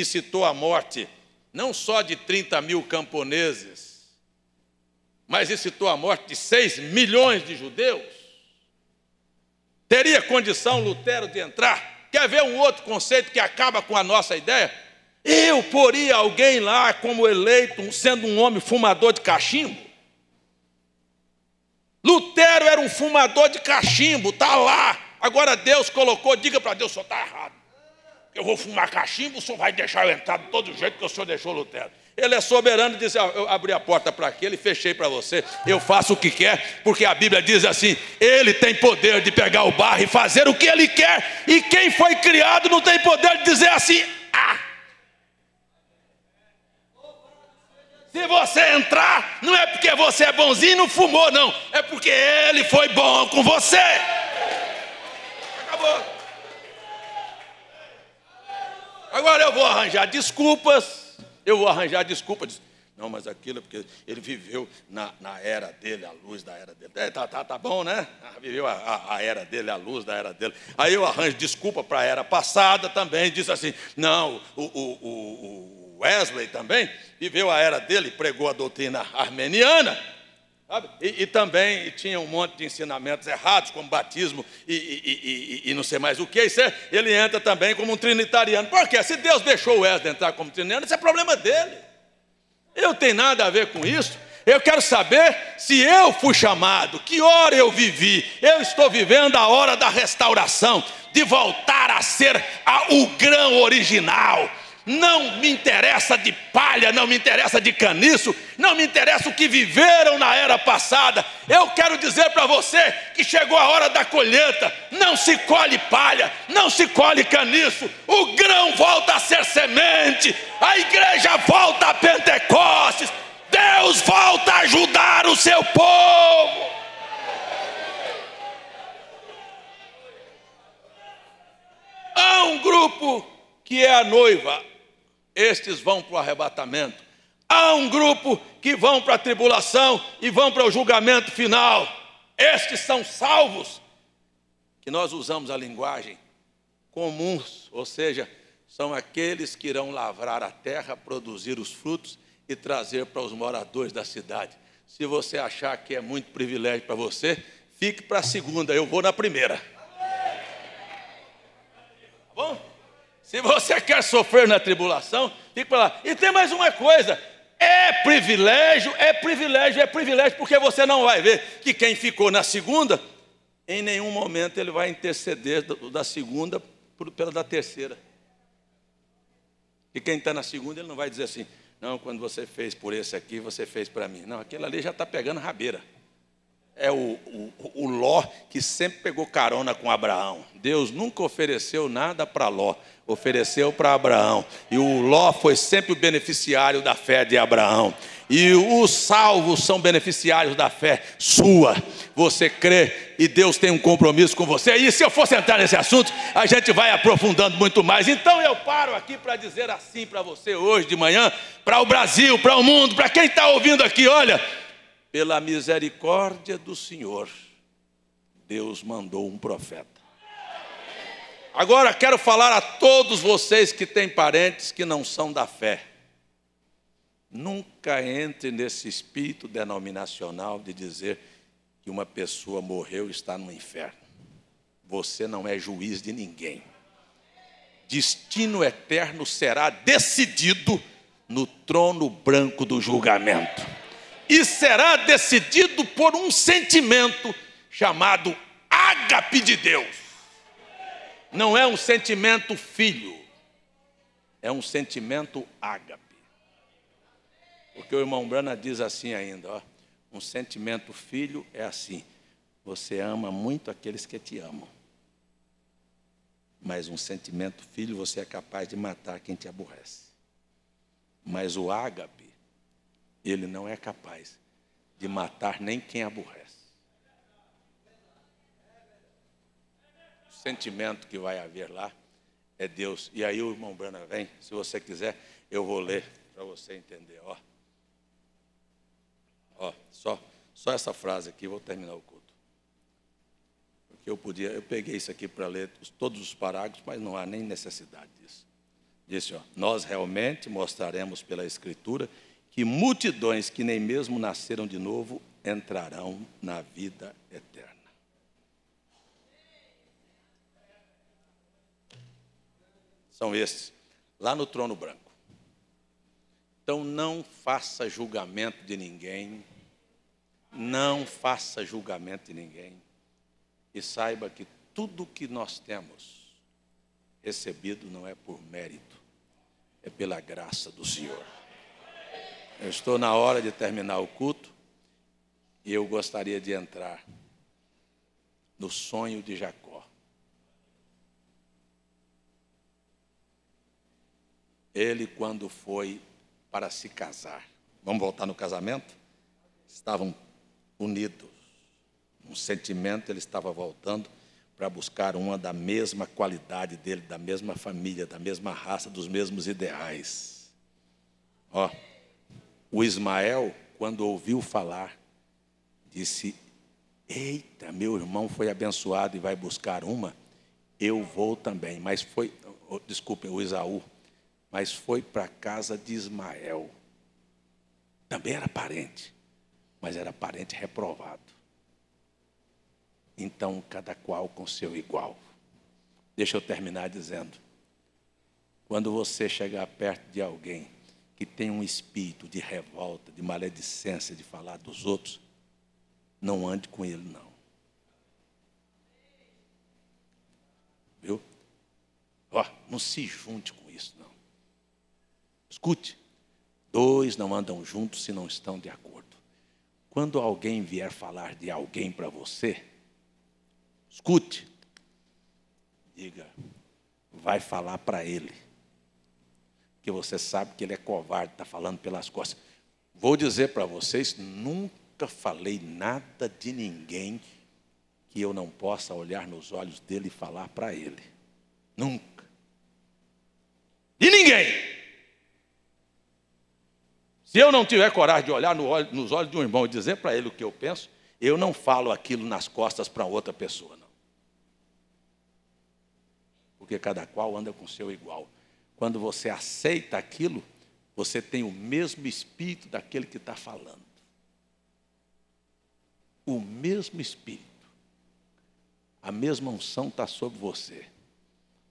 incitou a morte não só de 30 mil camponeses, mas incitou a morte de 6 milhões de judeus. Teria condição Lutero de entrar? Quer ver um outro conceito que acaba com a nossa ideia? Eu poria alguém lá como eleito, sendo um homem fumador de cachimbo? Lutero era um fumador de cachimbo, está lá. Agora Deus colocou, diga para Deus, senhor está errado. Eu vou fumar cachimbo, o senhor vai deixar eu entrar de todo jeito que o senhor deixou Lutero. Ele é soberano e diz: Eu abri a porta para aquele, fechei para você, eu faço o que quer, porque a Bíblia diz assim: Ele tem poder de pegar o barro e fazer o que ele quer, e quem foi criado não tem poder de dizer assim: Ah. Se você entrar, não é porque você é bonzinho e não fumou, não, é porque ele foi bom com você. Acabou. Agora eu vou arranjar desculpas eu vou arranjar desculpa. Diz, não, mas aquilo é porque ele viveu na, na era dele, a luz da era dele. É, tá, tá, tá bom, né? Ah, viveu a, a, a, era dele, a luz da era dele. Aí eu arranjo desculpa para a era passada também. Diz assim: não, o, o, o Wesley também viveu a era dele, pregou a doutrina armeniana. E, e, também tinha um monte de ensinamentos errados, como batismo e, e, e, não sei mais o que. É, ele entra também como um trinitariano. Por quê? Se Deus deixou o Wesley entrar como trinitariano, isso é problema dele. Eu tenho nada a ver com isso. Eu quero saber se eu fui chamado, que hora eu vivi. Eu estou vivendo a hora da restauração, de voltar a ser a, o grão original não me interessa de palha, não me interessa de caniço, não me interessa o que viveram na era passada. Eu quero dizer para você que chegou a hora da colheita. Não se colhe palha, não se colhe caniço. O grão volta a ser semente, a igreja volta a Pentecostes. Deus volta a ajudar o seu povo. Há um grupo que é a noiva estes vão para o arrebatamento. Há um grupo que vão para a tribulação e vão para o julgamento final. Estes são salvos, que nós usamos a linguagem comuns, ou seja, são aqueles que irão lavrar a terra, produzir os frutos e trazer para os moradores da cidade. Se você achar que é muito privilégio para você, fique para a segunda, eu vou na primeira. Tá bom? Se você quer sofrer na tribulação, fique para lá. E tem mais uma coisa: é privilégio, é privilégio, é privilégio, porque você não vai ver que quem ficou na segunda, em nenhum momento ele vai interceder da segunda pela da terceira. E quem está na segunda, ele não vai dizer assim, não, quando você fez por esse aqui, você fez para mim. Não, aquele ali já está pegando rabeira. É o, o, o Ló que sempre pegou carona com Abraão. Deus nunca ofereceu nada para Ló ofereceu para Abraão. E o Ló foi sempre o beneficiário da fé de Abraão. E os salvos são beneficiários da fé sua. Você crê e Deus tem um compromisso com você. E se eu fosse entrar nesse assunto, a gente vai aprofundando muito mais. Então eu paro aqui para dizer assim para você hoje de manhã, para o Brasil, para o mundo, para quem está ouvindo aqui: olha, pela misericórdia do Senhor, Deus mandou um profeta. Agora quero falar a todos vocês que têm parentes que não são da fé. Nunca entre nesse espírito denominacional de dizer que uma pessoa morreu e está no inferno. Você não é juiz de ninguém. Destino eterno será decidido no trono branco do julgamento. E será decidido por um sentimento chamado ágape de Deus não é um sentimento filho, é um sentimento ágape. Porque o irmão Brana diz assim ainda, ó, um sentimento filho é assim, você ama muito aqueles que te amam. Mas um sentimento filho você é capaz de matar quem te aborrece. Mas o ágape, ele não é capaz de matar nem quem aborrece. sentimento que vai haver lá é Deus. E aí o irmão Brana vem, se você quiser, eu vou ler para você entender. Ó, ó só, só essa frase aqui, vou terminar o culto. Porque eu podia, eu peguei isso aqui para ler todos os parágrafos, mas não há nem necessidade disso. Disse, ó, nós realmente mostraremos pela Escritura que multidões que nem mesmo nasceram de novo entrarão na vida eterna. são estes, lá no trono branco. Então não faça julgamento de ninguém, não faça julgamento de ninguém, e saiba que tudo que nós temos recebido não é por mérito, é pela graça do Senhor. Eu estou na hora de terminar o culto e eu gostaria de entrar no sonho de Jacó. ele, quando foi para se casar, vamos voltar no casamento? Estavam unidos. Um sentimento, ele estava voltando para buscar uma da mesma qualidade dele, da mesma família, da mesma raça, dos mesmos ideais. Ó, o Ismael, quando ouviu falar, disse: Eita, meu irmão foi abençoado e vai buscar uma, eu vou também. Mas foi, desculpem, o Isaú mas foi para a casa de Ismael. Também era parente, mas era parente reprovado. Então, cada qual com seu igual. Deixa eu terminar dizendo: quando você chegar perto de alguém que tem um espírito de revolta, de maledicência, de falar dos outros, não ande com ele, não. Viu? Ó, não se junte com isso, não. Escute, dois não andam juntos se não estão de acordo. Quando alguém vier falar de alguém para você, escute, diga, vai falar para ele, que você sabe que ele é covarde, está falando pelas costas. Vou dizer para vocês, nunca falei nada de ninguém que eu não possa olhar nos olhos dele e falar para ele. Nunca. De ninguém. Se eu não tiver coragem de olhar nos olhos de um irmão e dizer para ele o que eu penso, eu não falo aquilo nas costas para outra pessoa, não. Porque cada qual anda com seu igual. Quando você aceita aquilo, você tem o mesmo espírito daquele que está falando. O mesmo espírito. A mesma unção está sobre você.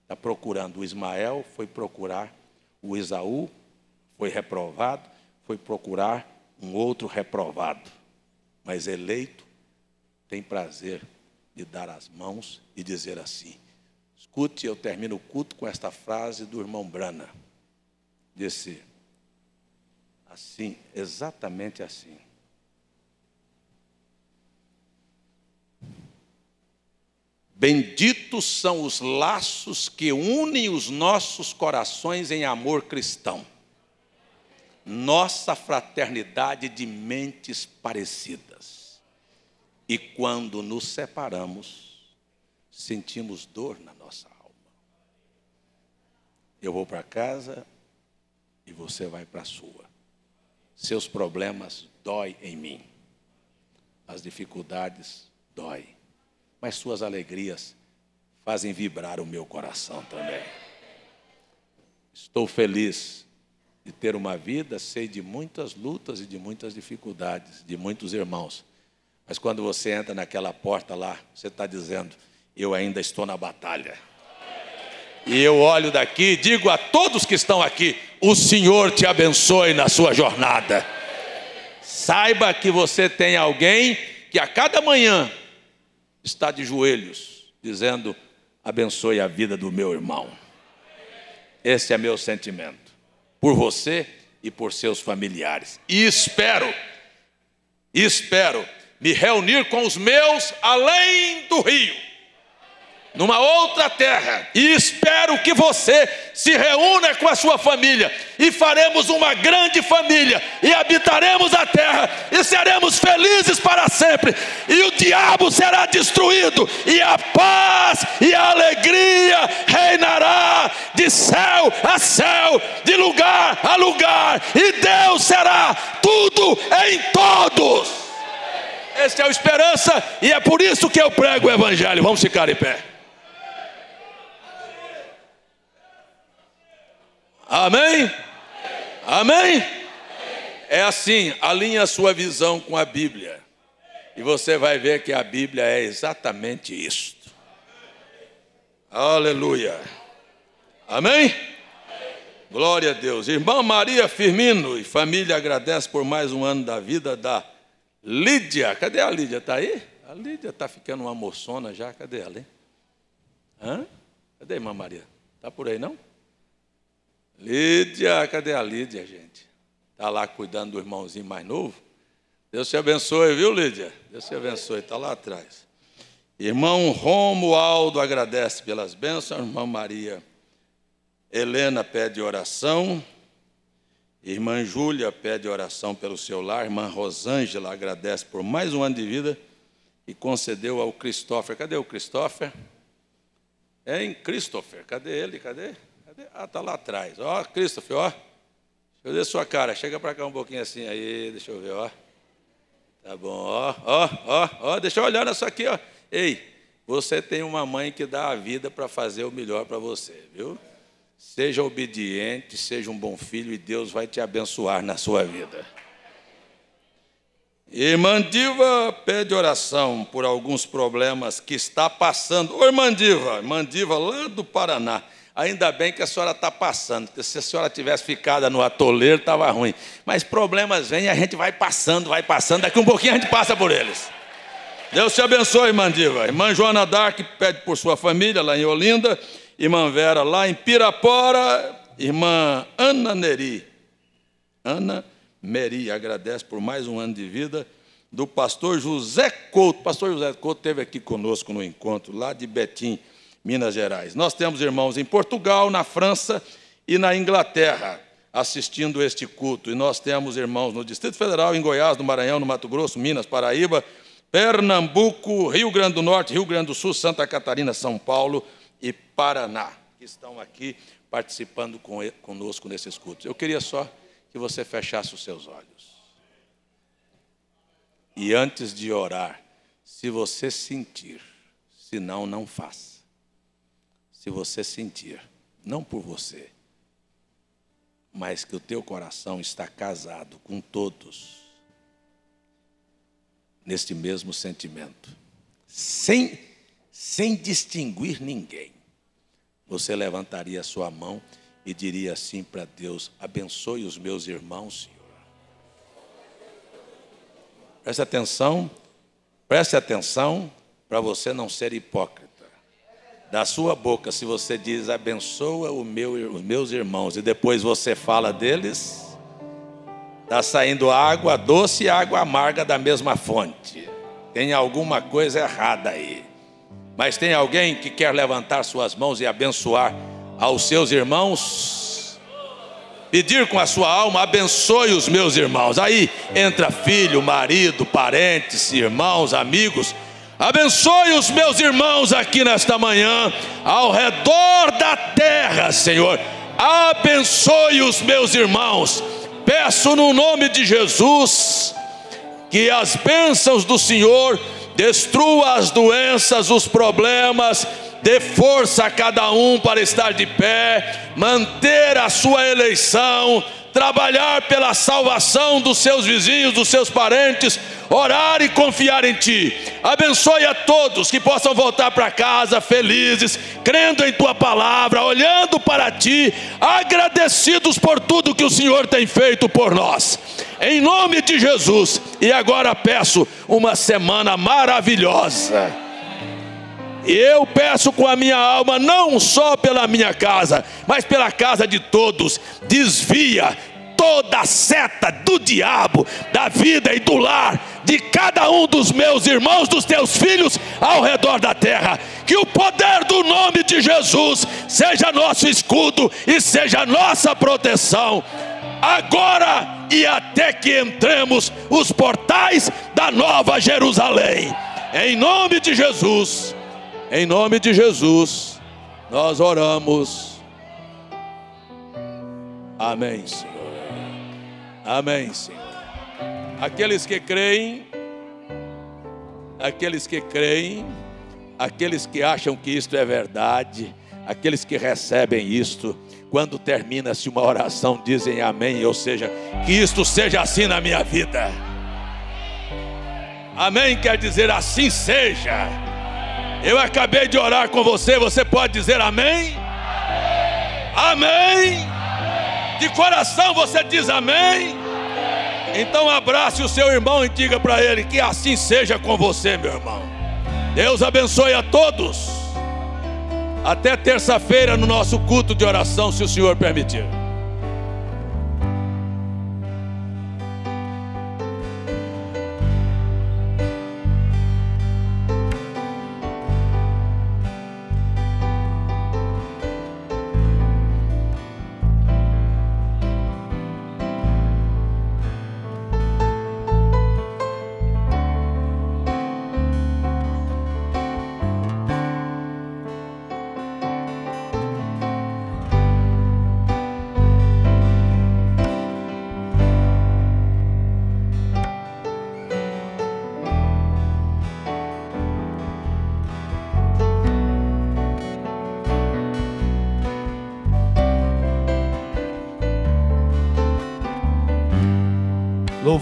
Está procurando o Ismael, foi procurar o Esaú, foi reprovado, foi procurar um outro reprovado. Mas eleito tem prazer de dar as mãos e dizer assim: escute, eu termino o culto com esta frase do irmão Brana. Disse assim, exatamente assim. Benditos são os laços que unem os nossos corações em amor cristão. Nossa fraternidade de mentes parecidas. E quando nos separamos, sentimos dor na nossa alma. Eu vou para casa e você vai para a sua. Seus problemas dói em mim. As dificuldades dói mas suas alegrias fazem vibrar o meu coração também. Estou feliz de ter uma vida, sei de muitas lutas e de muitas dificuldades, de muitos irmãos. Mas quando você entra naquela porta lá, você está dizendo: Eu ainda estou na batalha. E eu olho daqui e digo a todos que estão aqui: O Senhor te abençoe na sua jornada. Saiba que você tem alguém que a cada manhã está de joelhos, dizendo: abençoe a vida do meu irmão. Esse é meu sentimento, por você e por seus familiares. E espero, espero me reunir com os meus além do rio numa outra terra, e espero que você se reúna com a sua família, e faremos uma grande família, e habitaremos a terra, e seremos felizes para sempre, e o diabo será destruído, e a paz e a alegria reinará de céu a céu, de lugar a lugar, e Deus será tudo em todos. Este é o esperança, e é por isso que eu prego o Evangelho. Vamos ficar em pé. Amém? Amém? É assim, alinhe a sua visão com a Bíblia. E você vai ver que a Bíblia é exatamente isto. Aleluia. Amém? Glória a Deus. Irmã Maria Firmino e família agradece por mais um ano da vida da Lídia. Cadê a Lídia? Está aí? A Lídia está ficando uma moçona já. Cadê ela? Hein? Hã? Cadê a irmã Maria? Está por aí não? Lídia, cadê a Lídia, gente? Está lá cuidando do irmãozinho mais novo. Deus te abençoe, viu, Lídia? Deus te abençoe, está lá atrás. Irmão Romualdo agradece pelas bênçãos, irmã Maria Helena pede oração, irmã Júlia pede oração pelo seu lar, irmã Rosângela agradece por mais um ano de vida e concedeu ao Christopher. Cadê o Christopher? É em Christopher, cadê ele? Cadê? Ah, está lá atrás. Ó, Christopher, ó. Deixa eu ver sua cara. Chega para cá um pouquinho assim aí. Deixa eu ver, ó. Tá bom, ó, ó, ó, ó. Deixa eu olhar isso aqui, ó. Ei, você tem uma mãe que dá a vida para fazer o melhor para você, viu? Seja obediente, seja um bom filho e Deus vai te abençoar na sua vida. Irmã Diva pede oração por alguns problemas que está passando. Ô, irmã Diva, irmã Diva lá do Paraná. Ainda bem que a senhora está passando, porque se a senhora tivesse ficado no atoleiro, estava ruim. Mas problemas vêm e a gente vai passando, vai passando, daqui um pouquinho a gente passa por eles. Deus te abençoe, irmã Diva. Irmã Joana Dark pede por sua família lá em Olinda. Irmã Vera lá em Pirapora. Irmã Ana Neri. Ana Meri agradece por mais um ano de vida do pastor José Couto. pastor José Couto esteve aqui conosco no encontro lá de Betim. Minas Gerais. Nós temos irmãos em Portugal, na França e na Inglaterra assistindo este culto. E nós temos irmãos no Distrito Federal, em Goiás, no Maranhão, no Mato Grosso, Minas, Paraíba, Pernambuco, Rio Grande do Norte, Rio Grande do Sul, Santa Catarina, São Paulo e Paraná, que estão aqui participando conosco nesses cultos. Eu queria só que você fechasse os seus olhos. E antes de orar, se você sentir, senão não faça. Se você sentir, não por você, mas que o teu coração está casado com todos neste mesmo sentimento, sem sem distinguir ninguém. Você levantaria a sua mão e diria assim para Deus: abençoe os meus irmãos, Senhor. Preste atenção, preste atenção para você não ser hipócrita. Da sua boca, se você diz abençoa meu, os meus irmãos e depois você fala deles, está saindo água doce e água amarga da mesma fonte. Tem alguma coisa errada aí. Mas tem alguém que quer levantar suas mãos e abençoar aos seus irmãos? Pedir com a sua alma, abençoe os meus irmãos. Aí entra filho, marido, parentes, irmãos, amigos. Abençoe os meus irmãos aqui nesta manhã, ao redor da terra, Senhor. Abençoe os meus irmãos. Peço no nome de Jesus que as bênçãos do Senhor destrua as doenças, os problemas, dê força a cada um para estar de pé, manter a sua eleição, trabalhar pela salvação dos seus vizinhos, dos seus parentes, orar e confiar em Ti. Abençoe a todos que possam voltar para casa felizes, crendo em Tua palavra, olhando para Ti, agradecidos por tudo que o Senhor tem feito por nós. Em nome de Jesus, e agora peço uma semana maravilhosa. Eu peço com a minha alma, não só pela minha casa, mas pela casa de todos, desvia toda a seta do diabo, da vida e do lar, de cada um dos meus irmãos, dos teus filhos ao redor da terra. Que o poder do nome de Jesus seja nosso escudo e seja nossa proteção, agora e até que entremos os portais da nova Jerusalém. Em nome de Jesus. Em nome de Jesus, nós oramos. Amém, Senhor. Amém, Senhor. Aqueles que creem, aqueles que creem, aqueles que acham que isto é verdade, aqueles que recebem isto, quando termina-se uma oração, dizem amém, ou seja, que isto seja assim na minha vida. Amém quer dizer assim seja. Eu acabei de orar com você, você pode dizer amém? Amém. De coração você diz amém? Então abrace o seu irmão e diga para ele que assim seja com você, meu irmão. Deus abençoe a todos. Até terça-feira no nosso culto de oração, se o Senhor permitir.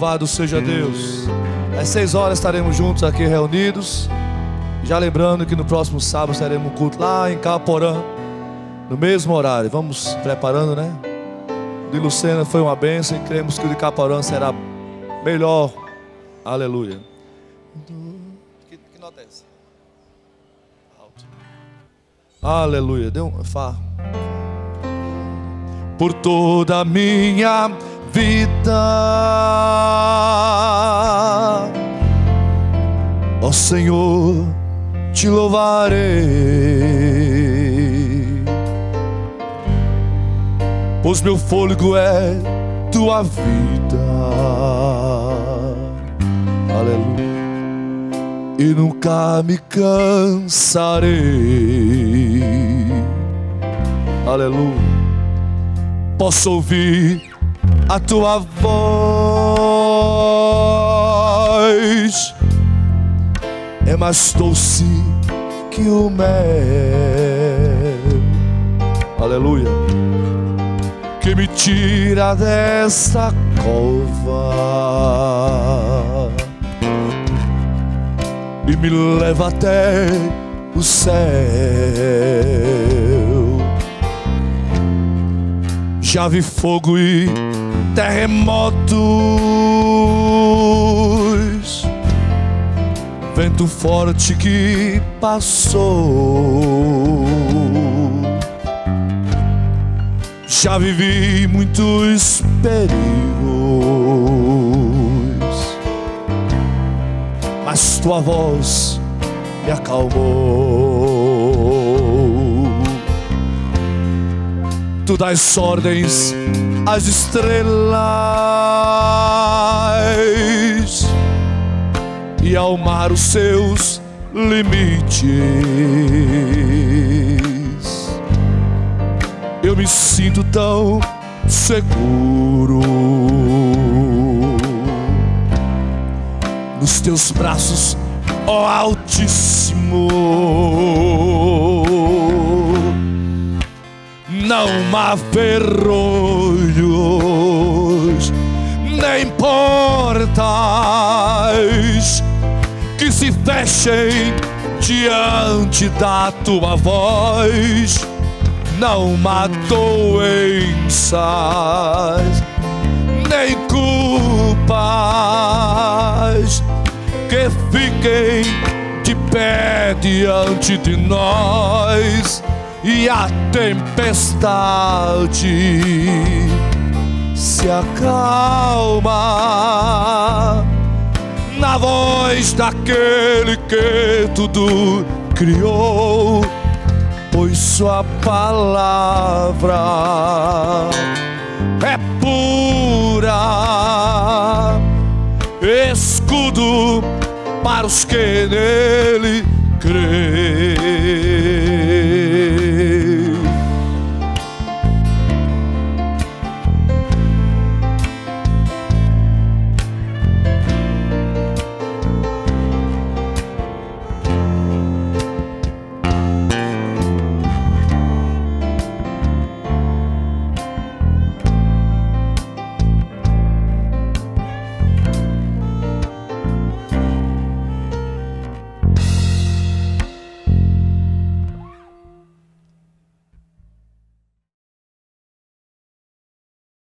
Louvado seja Deus. Às seis horas estaremos juntos aqui reunidos. Já lembrando que no próximo sábado estaremos culto lá em Caporã, no mesmo horário. Vamos preparando, né? O de Lucena foi uma bênção e cremos que o de Caporã será melhor. Aleluia. Que, que nota é essa? Alto. Aleluia. Deu um fá. Por toda a minha vida. Ó Senhor, te louvarei, pois meu fôlego é tua vida. Aleluia. E nunca me cansarei. Aleluia. Posso ouvir a tua voz é mais doce que o mel. Aleluia. Que me tira desta cova e me leva até o céu. Já vi fogo e terremotos, vento forte que passou. Já vivi muitos perigos, mas tua voz me acalmou. Tu das ordens às estrelas e ao mar os seus limites. Eu me sinto tão seguro nos teus braços, ó Altíssimo. Não há ferrolhos, nem portas que se fechem diante da tua voz. Não há doenças, nem culpas que fiquem de pé diante de nós e a tempestade se acalma na voz daquele que tudo criou, pois Sua palavra é pura, escudo para os que nele creem.